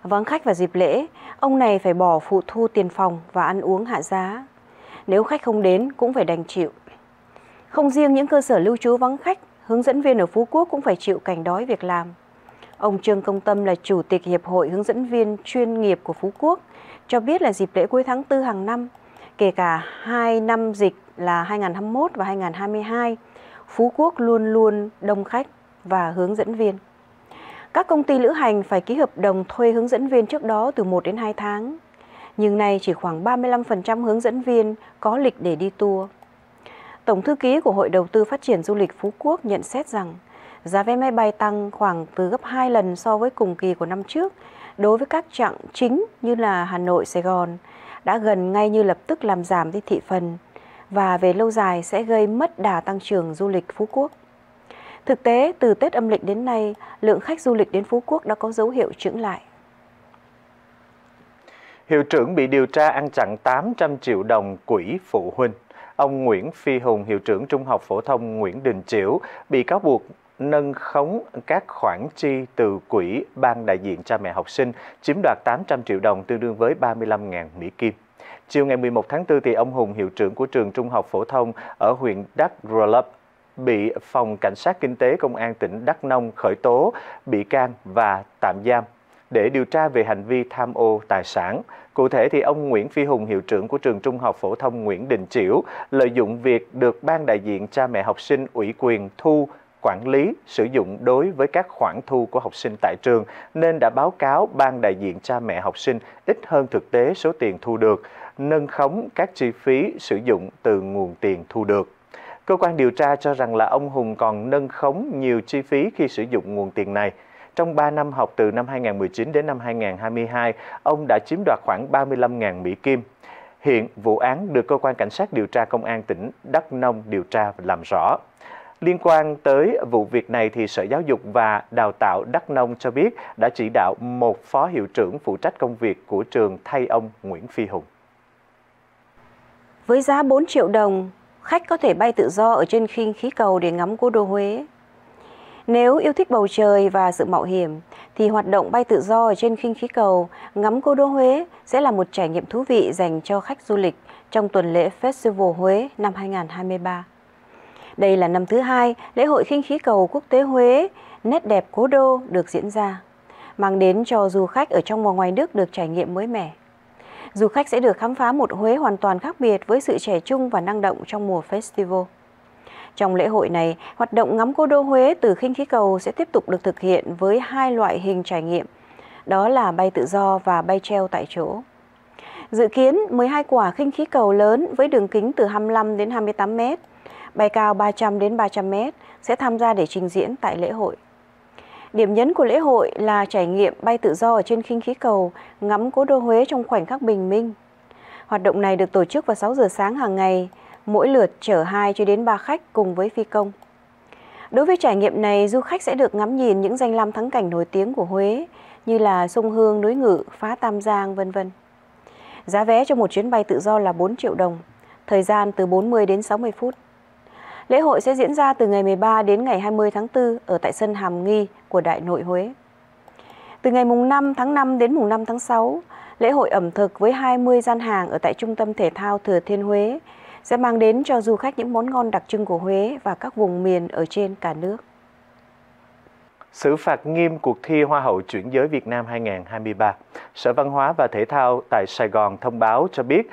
Vắng khách vào dịp lễ, ông này phải bỏ phụ thu tiền phòng và ăn uống hạ giá. Nếu khách không đến cũng phải đành chịu. Không riêng những cơ sở lưu trú vắng khách, hướng dẫn viên ở Phú Quốc cũng phải chịu cảnh đói việc làm. Ông Trương Công Tâm là Chủ tịch Hiệp hội Hướng dẫn viên chuyên nghiệp của Phú Quốc, cho biết là dịp lễ cuối tháng 4 hàng năm, kể cả hai năm dịch là 2021 và 2022, Phú Quốc luôn luôn đông khách và hướng dẫn viên. Các công ty lữ hành phải ký hợp đồng thuê hướng dẫn viên trước đó từ 1 đến 2 tháng, nhưng nay chỉ khoảng 35% hướng dẫn viên có lịch để đi tour. Tổng thư ký của Hội Đầu tư Phát triển Du lịch Phú Quốc nhận xét rằng giá vé máy bay tăng khoảng từ gấp 2 lần so với cùng kỳ của năm trước đối với các chặng chính như là Hà Nội, Sài Gòn đã gần ngay như lập tức làm giảm đi thị phần và về lâu dài sẽ gây mất đà tăng trưởng du lịch Phú Quốc. Thực tế, từ Tết âm lịch đến nay, lượng khách du lịch đến Phú Quốc đã có dấu hiệu chững lại. Hiệu trưởng bị điều tra ăn chặn 800 triệu đồng quỹ phụ huynh. Ông Nguyễn Phi Hùng, hiệu trưởng Trung học phổ thông Nguyễn Đình Chiểu, bị cáo buộc nâng khống các khoản chi từ quỹ ban đại diện cha mẹ học sinh, chiếm đoạt 800 triệu đồng tương đương với 35.000 Mỹ Kim. Chiều ngày 11 tháng 4 thì ông Hùng, hiệu trưởng của trường Trung học phổ thông ở huyện Đắk Rơ Lấp, bị Phòng Cảnh sát Kinh tế Công an tỉnh Đắk Nông khởi tố, bị can và tạm giam để điều tra về hành vi tham ô tài sản. Cụ thể thì ông Nguyễn Phi Hùng, hiệu trưởng của trường Trung học phổ thông Nguyễn Đình Chiểu, lợi dụng việc được ban đại diện cha mẹ học sinh ủy quyền thu quản lý sử dụng đối với các khoản thu của học sinh tại trường nên đã báo cáo ban đại diện cha mẹ học sinh ít hơn thực tế số tiền thu được, nâng khống các chi phí sử dụng từ nguồn tiền thu được. Cơ quan điều tra cho rằng là ông Hùng còn nâng khống nhiều chi phí khi sử dụng nguồn tiền này. Trong 3 năm học từ năm 2019 đến năm 2022, ông đã chiếm đoạt khoảng 35.000 Mỹ Kim. Hiện vụ án được cơ quan cảnh sát điều tra công an tỉnh Đắk Nông điều tra và làm rõ. Liên quan tới vụ việc này thì Sở Giáo dục và Đào tạo Đắk Nông cho biết đã chỉ đạo một phó hiệu trưởng phụ trách công việc của trường thay ông Nguyễn Phi Hùng. Với giá 4 triệu đồng, khách có thể bay tự do ở trên khinh khí cầu để ngắm cố đô Huế. Nếu yêu thích bầu trời và sự mạo hiểm, thì hoạt động bay tự do ở trên khinh khí cầu ngắm cố đô Huế sẽ là một trải nghiệm thú vị dành cho khách du lịch trong tuần lễ Festival Huế năm 2023. Đây là năm thứ hai lễ hội khinh khí cầu quốc tế Huế nét đẹp cố đô được diễn ra, mang đến cho du khách ở trong và ngoài nước được trải nghiệm mới mẻ. Du khách sẽ được khám phá một Huế hoàn toàn khác biệt với sự trẻ trung và năng động trong mùa festival. Trong lễ hội này, hoạt động ngắm cố đô Huế từ khinh khí cầu sẽ tiếp tục được thực hiện với hai loại hình trải nghiệm, đó là bay tự do và bay treo tại chỗ. Dự kiến 12 quả khinh khí cầu lớn với đường kính từ 25 đến 28 mét, bay cao 300 đến 300 mét sẽ tham gia để trình diễn tại lễ hội. Điểm nhấn của lễ hội là trải nghiệm bay tự do ở trên khinh khí cầu, ngắm cố đô Huế trong khoảnh khắc bình minh. Hoạt động này được tổ chức vào 6 giờ sáng hàng ngày, mỗi lượt chở 2 cho đến 3 khách cùng với phi công. Đối với trải nghiệm này, du khách sẽ được ngắm nhìn những danh lam thắng cảnh nổi tiếng của Huế như là sông Hương, núi Ngự, phá Tam Giang, vân vân. Giá vé cho một chuyến bay tự do là 4 triệu đồng, thời gian từ 40 đến 60 phút. Lễ hội sẽ diễn ra từ ngày 13 đến ngày 20 tháng 4 ở tại sân Hàm Nghi của Đại Nội Huế. Từ ngày mùng 5 tháng 5 đến mùng 5 tháng 6, lễ hội ẩm thực với 20 gian hàng ở tại Trung tâm Thể thao Thừa Thiên Huế sẽ mang đến cho du khách những món ngon đặc trưng của Huế và các vùng miền ở trên cả nước. Xử phạt nghiêm cuộc thi Hoa hậu chuyển giới Việt Nam 2023. Sở Văn hóa và Thể thao tại Sài Gòn thông báo cho biết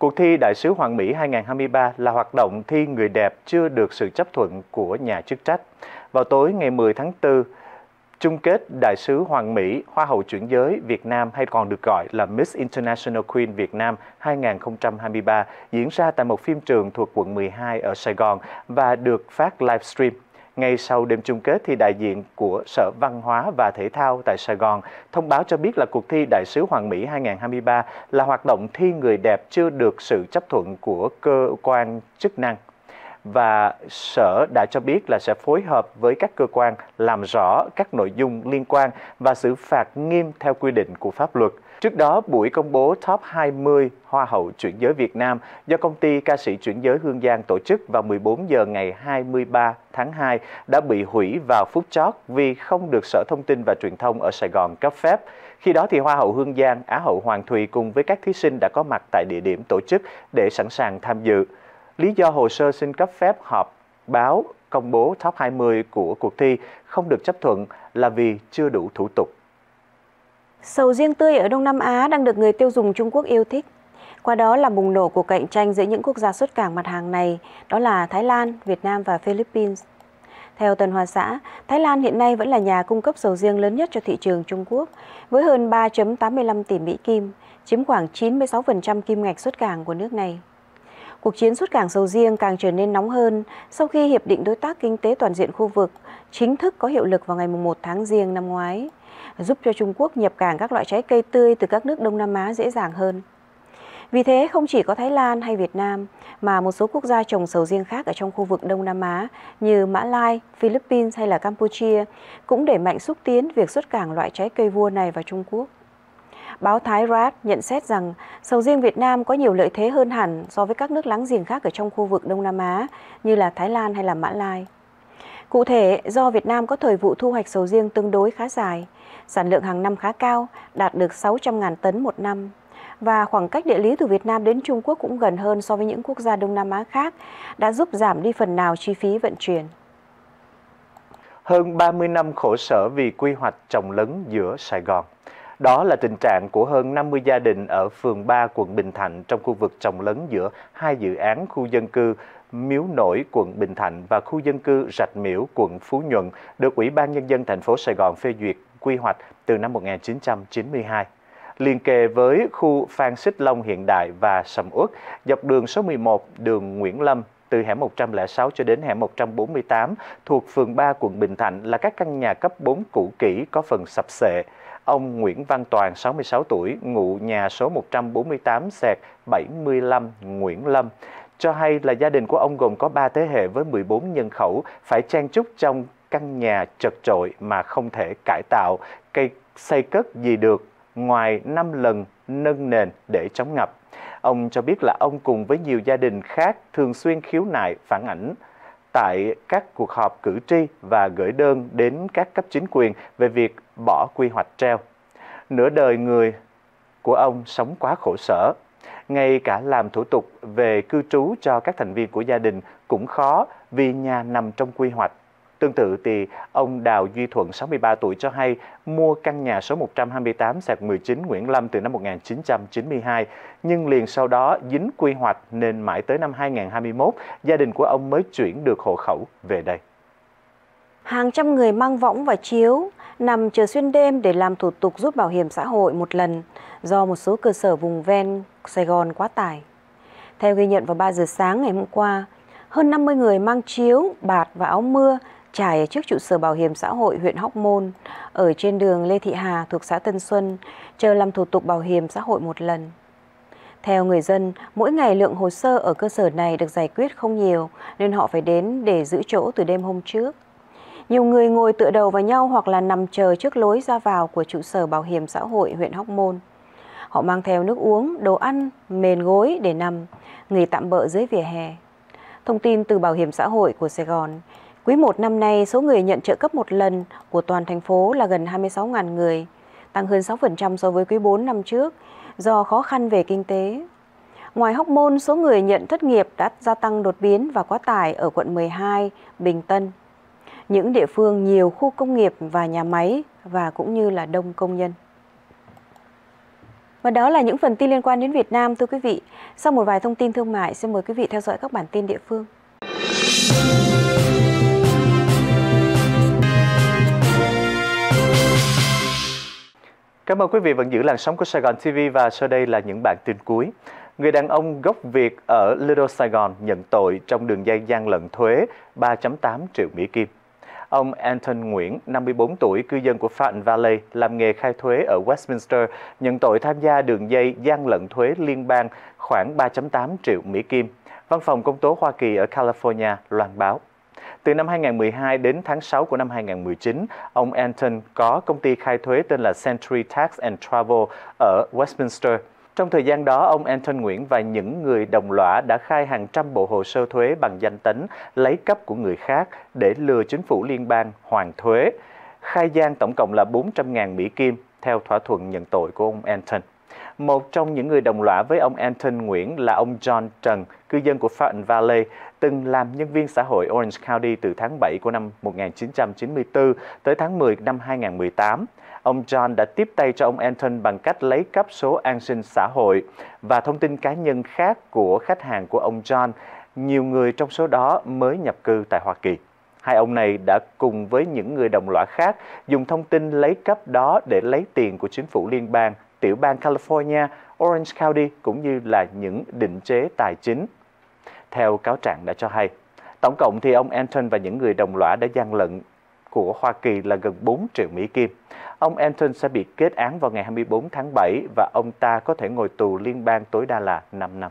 Cuộc thi Đại sứ Hoàng Mỹ 2023 là hoạt động thi người đẹp chưa được sự chấp thuận của nhà chức trách. Vào tối ngày 10 tháng 4, chung kết Đại sứ Hoàng Mỹ Hoa hậu chuyển giới Việt Nam hay còn được gọi là Miss International Queen Việt Nam 2023 diễn ra tại một phim trường thuộc quận 12 ở Sài Gòn và được phát livestream. Ngay sau đêm chung kết thì đại diện của Sở Văn hóa và Thể thao tại Sài Gòn thông báo cho biết là cuộc thi Đại sứ Hoàng Mỹ 2023 là hoạt động thi người đẹp chưa được sự chấp thuận của cơ quan chức năng và sở đã cho biết là sẽ phối hợp với các cơ quan làm rõ các nội dung liên quan và xử phạt nghiêm theo quy định của pháp luật. Trước đó, buổi công bố Top 20 Hoa hậu chuyển giới Việt Nam do công ty ca sĩ chuyển giới Hương Giang tổ chức vào 14 giờ ngày 23 tháng 2 đã bị hủy vào phút chót vì không được Sở Thông tin và Truyền thông ở Sài Gòn cấp phép. Khi đó thì Hoa hậu Hương Giang, Á hậu Hoàng Thùy cùng với các thí sinh đã có mặt tại địa điểm tổ chức để sẵn sàng tham dự. Lý do hồ sơ xin cấp phép họp báo công bố top 20 của cuộc thi không được chấp thuận là vì chưa đủ thủ tục. Sầu riêng tươi ở Đông Nam Á đang được người tiêu dùng Trung Quốc yêu thích. Qua đó là bùng nổ của cạnh tranh giữa những quốc gia xuất cảng mặt hàng này, đó là Thái Lan, Việt Nam và Philippines. Theo Tân Hoa Xã, Thái Lan hiện nay vẫn là nhà cung cấp sầu riêng lớn nhất cho thị trường Trung Quốc, với hơn 3.85 tỷ Mỹ Kim, chiếm khoảng 96% kim ngạch xuất cảng của nước này. Cuộc chiến xuất cảng sầu riêng càng trở nên nóng hơn sau khi Hiệp định Đối tác Kinh tế Toàn diện khu vực chính thức có hiệu lực vào ngày 1 tháng Giêng năm ngoái, giúp cho Trung Quốc nhập cảng các loại trái cây tươi từ các nước Đông Nam Á dễ dàng hơn. Vì thế, không chỉ có Thái Lan hay Việt Nam, mà một số quốc gia trồng sầu riêng khác ở trong khu vực Đông Nam Á như Mã Lai, Philippines hay là Campuchia cũng đẩy mạnh xúc tiến việc xuất cảng loại trái cây vua này vào Trung Quốc. Báo Thái Rat nhận xét rằng sầu riêng Việt Nam có nhiều lợi thế hơn hẳn so với các nước láng giềng khác ở trong khu vực Đông Nam Á như là Thái Lan hay là Mã Lai. Cụ thể, do Việt Nam có thời vụ thu hoạch sầu riêng tương đối khá dài, sản lượng hàng năm khá cao, đạt được 600.000 tấn một năm, và khoảng cách địa lý từ Việt Nam đến Trung Quốc cũng gần hơn so với những quốc gia Đông Nam Á khác, đã giúp giảm đi phần nào chi phí vận chuyển. Hơn 30 năm khổ sở vì quy hoạch trồng lấn giữa Sài Gòn. Đó là tình trạng của hơn 50 gia đình ở phường 3 quận Bình Thạnh trong khu vực trồng lấn giữa hai dự án khu dân cư Miếu Nổi quận Bình Thạnh và khu dân cư Rạch Miễu quận Phú Nhuận được Ủy ban Nhân dân thành phố Sài Gòn phê duyệt quy hoạch từ năm 1992 liền kề với khu Phan Xích Long hiện đại và sầm uất dọc đường số 11 đường Nguyễn Lâm từ hẻm 106 cho đến hẻm 148 thuộc phường 3 quận Bình Thạnh là các căn nhà cấp 4 cũ kỹ có phần sập sệ, Ông Nguyễn Văn Toàn, 66 tuổi, ngụ nhà số 148 sẹt 75 Nguyễn Lâm, cho hay là gia đình của ông gồm có 3 thế hệ với 14 nhân khẩu phải trang trúc trong căn nhà chật trội mà không thể cải tạo, cây xây cất gì được ngoài 5 lần nâng nền để chống ngập. Ông cho biết là ông cùng với nhiều gia đình khác thường xuyên khiếu nại phản ảnh tại các cuộc họp cử tri và gửi đơn đến các cấp chính quyền về việc bỏ quy hoạch treo. Nửa đời người của ông sống quá khổ sở. Ngay cả làm thủ tục về cư trú cho các thành viên của gia đình cũng khó vì nhà nằm trong quy hoạch. Tương tự thì ông Đào Duy Thuận 63 tuổi, cho hay mua căn nhà số 128 sạc 19 Nguyễn Lâm từ năm 1992 nhưng liền sau đó dính quy hoạch nên mãi tới năm 2021 gia đình của ông mới chuyển được hộ khẩu về đây. Hàng trăm người mang võng và chiếu nằm chờ xuyên đêm để làm thủ tục rút bảo hiểm xã hội một lần do một số cơ sở vùng ven Sài Gòn quá tải. Theo ghi nhận vào 3 giờ sáng ngày hôm qua, hơn 50 người mang chiếu, bạt và áo mưa trải trước trụ sở bảo hiểm xã hội huyện Hóc Môn ở trên đường Lê Thị Hà thuộc xã Tân Xuân chờ làm thủ tục bảo hiểm xã hội một lần. Theo người dân, mỗi ngày lượng hồ sơ ở cơ sở này được giải quyết không nhiều nên họ phải đến để giữ chỗ từ đêm hôm trước. Nhiều người ngồi tựa đầu vào nhau hoặc là nằm chờ trước lối ra vào của trụ sở bảo hiểm xã hội huyện Hóc Môn. Họ mang theo nước uống, đồ ăn, mền gối để nằm, nghỉ tạm bỡ dưới vỉa hè. Thông tin từ Bảo hiểm xã hội của Sài Gòn, quý 1 năm nay số người nhận trợ cấp một lần của toàn thành phố là gần 26.000 người, tăng hơn 6% so với quý 4 năm trước do khó khăn về kinh tế. Ngoài Hóc Môn, số người nhận thất nghiệp đã gia tăng đột biến và quá tải ở quận 12, Bình Tân, những địa phương nhiều khu công nghiệp và nhà máy và cũng như là đông công nhân. Và đó là những phần tin liên quan đến Việt Nam thưa quý vị. Sau một vài thông tin thương mại, xin mời quý vị theo dõi các bản tin địa phương. Cảm ơn quý vị vẫn giữ làn sóng của Sài Gòn TV và sau đây là những bản tin cuối. Người đàn ông gốc Việt ở Little Sài Gòn nhận tội trong đường dây gian lận thuế 3.8 triệu Mỹ Kim. Ông Anton Nguyễn, 54 tuổi, cư dân của Fountain Valley, làm nghề khai thuế ở Westminster, nhận tội tham gia đường dây gian lận thuế liên bang khoảng 3.8 triệu Mỹ Kim. Văn phòng Công tố Hoa Kỳ ở California loan báo. Từ năm 2012 đến tháng 6 của năm 2019, ông Anton có công ty khai thuế tên là Century Tax and Travel ở Westminster. Trong thời gian đó, ông Anton Nguyễn và những người đồng lõa đã khai hàng trăm bộ hồ sơ thuế bằng danh tính lấy cấp của người khác để lừa chính phủ liên bang hoàn thuế. Khai gian tổng cộng là 400.000 Mỹ Kim theo thỏa thuận nhận tội của ông Anton. Một trong những người đồng lõa với ông Anton Nguyễn là ông John Trần, cư dân của Fountain Valley, từng làm nhân viên xã hội Orange County từ tháng 7 của năm 1994 tới tháng 10 năm 2018. Ông John đã tiếp tay cho ông Anton bằng cách lấy cắp số an sinh xã hội và thông tin cá nhân khác của khách hàng của ông John. Nhiều người trong số đó mới nhập cư tại Hoa Kỳ. Hai ông này đã cùng với những người đồng lõa khác dùng thông tin lấy cấp đó để lấy tiền của chính phủ liên bang tiểu bang California, Orange County cũng như là những định chế tài chính. Theo cáo trạng đã cho hay, tổng cộng thì ông Anton và những người đồng lõa đã gian lận của Hoa Kỳ là gần 4 triệu Mỹ Kim. Ông Anton sẽ bị kết án vào ngày 24 tháng 7 và ông ta có thể ngồi tù liên bang tối đa là 5 năm.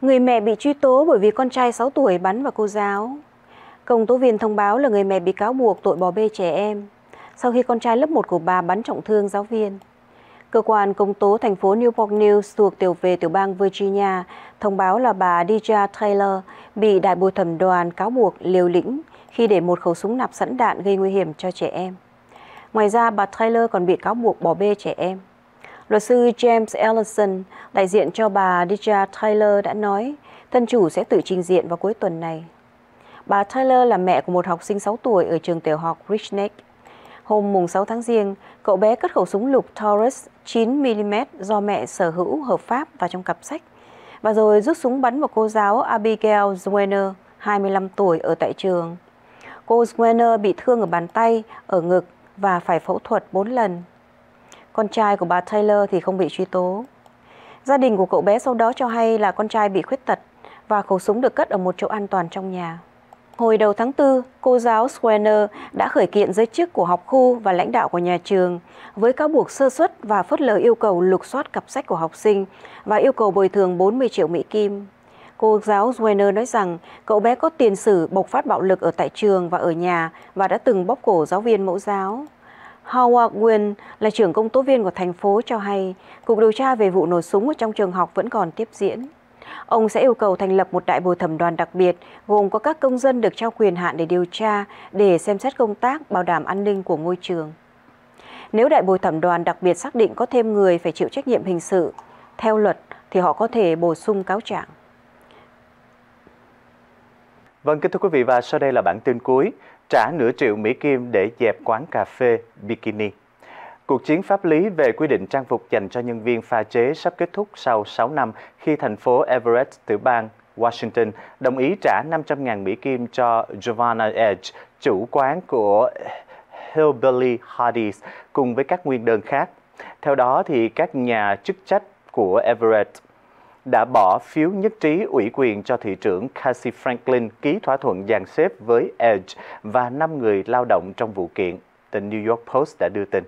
Người mẹ bị truy tố bởi vì con trai 6 tuổi bắn vào cô giáo. Công tố viên thông báo là người mẹ bị cáo buộc tội bỏ bê trẻ em sau khi con trai lớp 1 của bà bắn trọng thương, giáo viên. Cơ quan công tố thành phố Newport News thuộc tiểu về tiểu bang Virginia thông báo là bà Deja Taylor bị đại bồi thẩm đoàn cáo buộc liều lĩnh khi để một khẩu súng nạp sẵn đạn gây nguy hiểm cho trẻ em. Ngoài ra, bà Taylor còn bị cáo buộc bỏ bê trẻ em. Luật sư James Ellison, đại diện cho bà Deja Taylor đã nói thân chủ sẽ tự trình diện vào cuối tuần này. Bà Taylor là mẹ của một học sinh 6 tuổi ở trường tiểu học Richneck. Hôm mùng 6 tháng Giêng, cậu bé cất khẩu súng lục Taurus 9mm do mẹ sở hữu hợp pháp vào trong cặp sách và rồi rút súng bắn vào cô giáo Abigail Zwener, 25 tuổi ở tại trường. Cô Zwener bị thương ở bàn tay, ở ngực và phải phẫu thuật 4 lần. Con trai của bà Taylor thì không bị truy tố. Gia đình của cậu bé sau đó cho hay là con trai bị khuyết tật và khẩu súng được cất ở một chỗ an toàn trong nhà. Hồi đầu tháng 4, cô giáo Swener đã khởi kiện giới chức của học khu và lãnh đạo của nhà trường với cáo buộc sơ suất và phớt lờ yêu cầu lục soát cặp sách của học sinh và yêu cầu bồi thường 40 triệu Mỹ Kim. Cô giáo Swener nói rằng cậu bé có tiền sử bộc phát bạo lực ở tại trường và ở nhà và đã từng bóp cổ giáo viên mẫu giáo. Howard Nguyen là trưởng công tố viên của thành phố cho hay cuộc điều tra về vụ nổ súng ở trong trường học vẫn còn tiếp diễn. Ông sẽ yêu cầu thành lập một đại bồi thẩm đoàn đặc biệt gồm có các công dân được trao quyền hạn để điều tra để xem xét công tác bảo đảm an ninh của ngôi trường. Nếu đại bồi thẩm đoàn đặc biệt xác định có thêm người phải chịu trách nhiệm hình sự, theo luật thì họ có thể bổ sung cáo trạng. Vâng, kính thưa quý vị và sau đây là bản tin cuối, trả nửa triệu Mỹ Kim để dẹp quán cà phê Bikini. Cuộc chiến pháp lý về quy định trang phục dành cho nhân viên pha chế sắp kết thúc sau 6 năm khi thành phố Everett, tiểu bang Washington đồng ý trả 500.000 Mỹ Kim cho Giovanna Edge, chủ quán của Hillbilly Hardee's cùng với các nguyên đơn khác. Theo đó, thì các nhà chức trách của Everett đã bỏ phiếu nhất trí ủy quyền cho thị trưởng Cassie Franklin ký thỏa thuận dàn xếp với Edge và 5 người lao động trong vụ kiện, tờ New York Post đã đưa tin.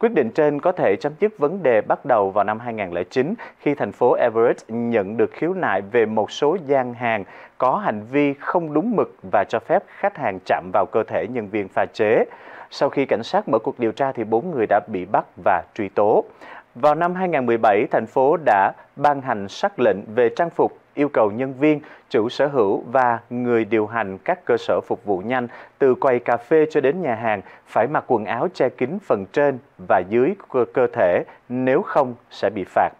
Quyết định trên có thể chấm dứt vấn đề bắt đầu vào năm 2009 khi thành phố Everett nhận được khiếu nại về một số gian hàng có hành vi không đúng mực và cho phép khách hàng chạm vào cơ thể nhân viên pha chế. Sau khi cảnh sát mở cuộc điều tra thì bốn người đã bị bắt và truy tố. Vào năm 2017, thành phố đã ban hành sắc lệnh về trang phục yêu cầu nhân viên, chủ sở hữu và người điều hành các cơ sở phục vụ nhanh từ quầy cà phê cho đến nhà hàng phải mặc quần áo che kín phần trên và dưới cơ, thể, nếu không sẽ bị phạt.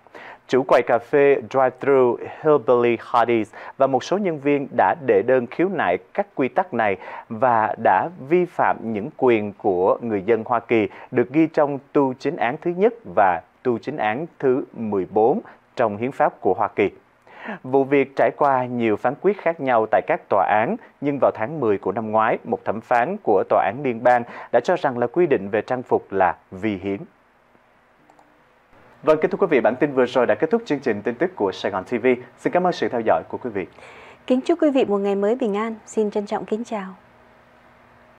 Chủ quầy cà phê drive-thru Hillbilly Hardee's và một số nhân viên đã đệ đơn khiếu nại các quy tắc này và đã vi phạm những quyền của người dân Hoa Kỳ được ghi trong tu chính án thứ nhất và tu chính án thứ 14 trong hiến pháp của Hoa Kỳ. Vụ việc trải qua nhiều phán quyết khác nhau tại các tòa án, nhưng vào tháng 10 của năm ngoái, một thẩm phán của tòa án liên bang đã cho rằng là quy định về trang phục là vi hiến. Vâng, kính thưa quý vị, bản tin vừa rồi đã kết thúc chương trình tin tức của Sài Gòn TV. Xin cảm ơn sự theo dõi của quý vị. Kính chúc quý vị một ngày mới bình an. Xin trân trọng kính chào.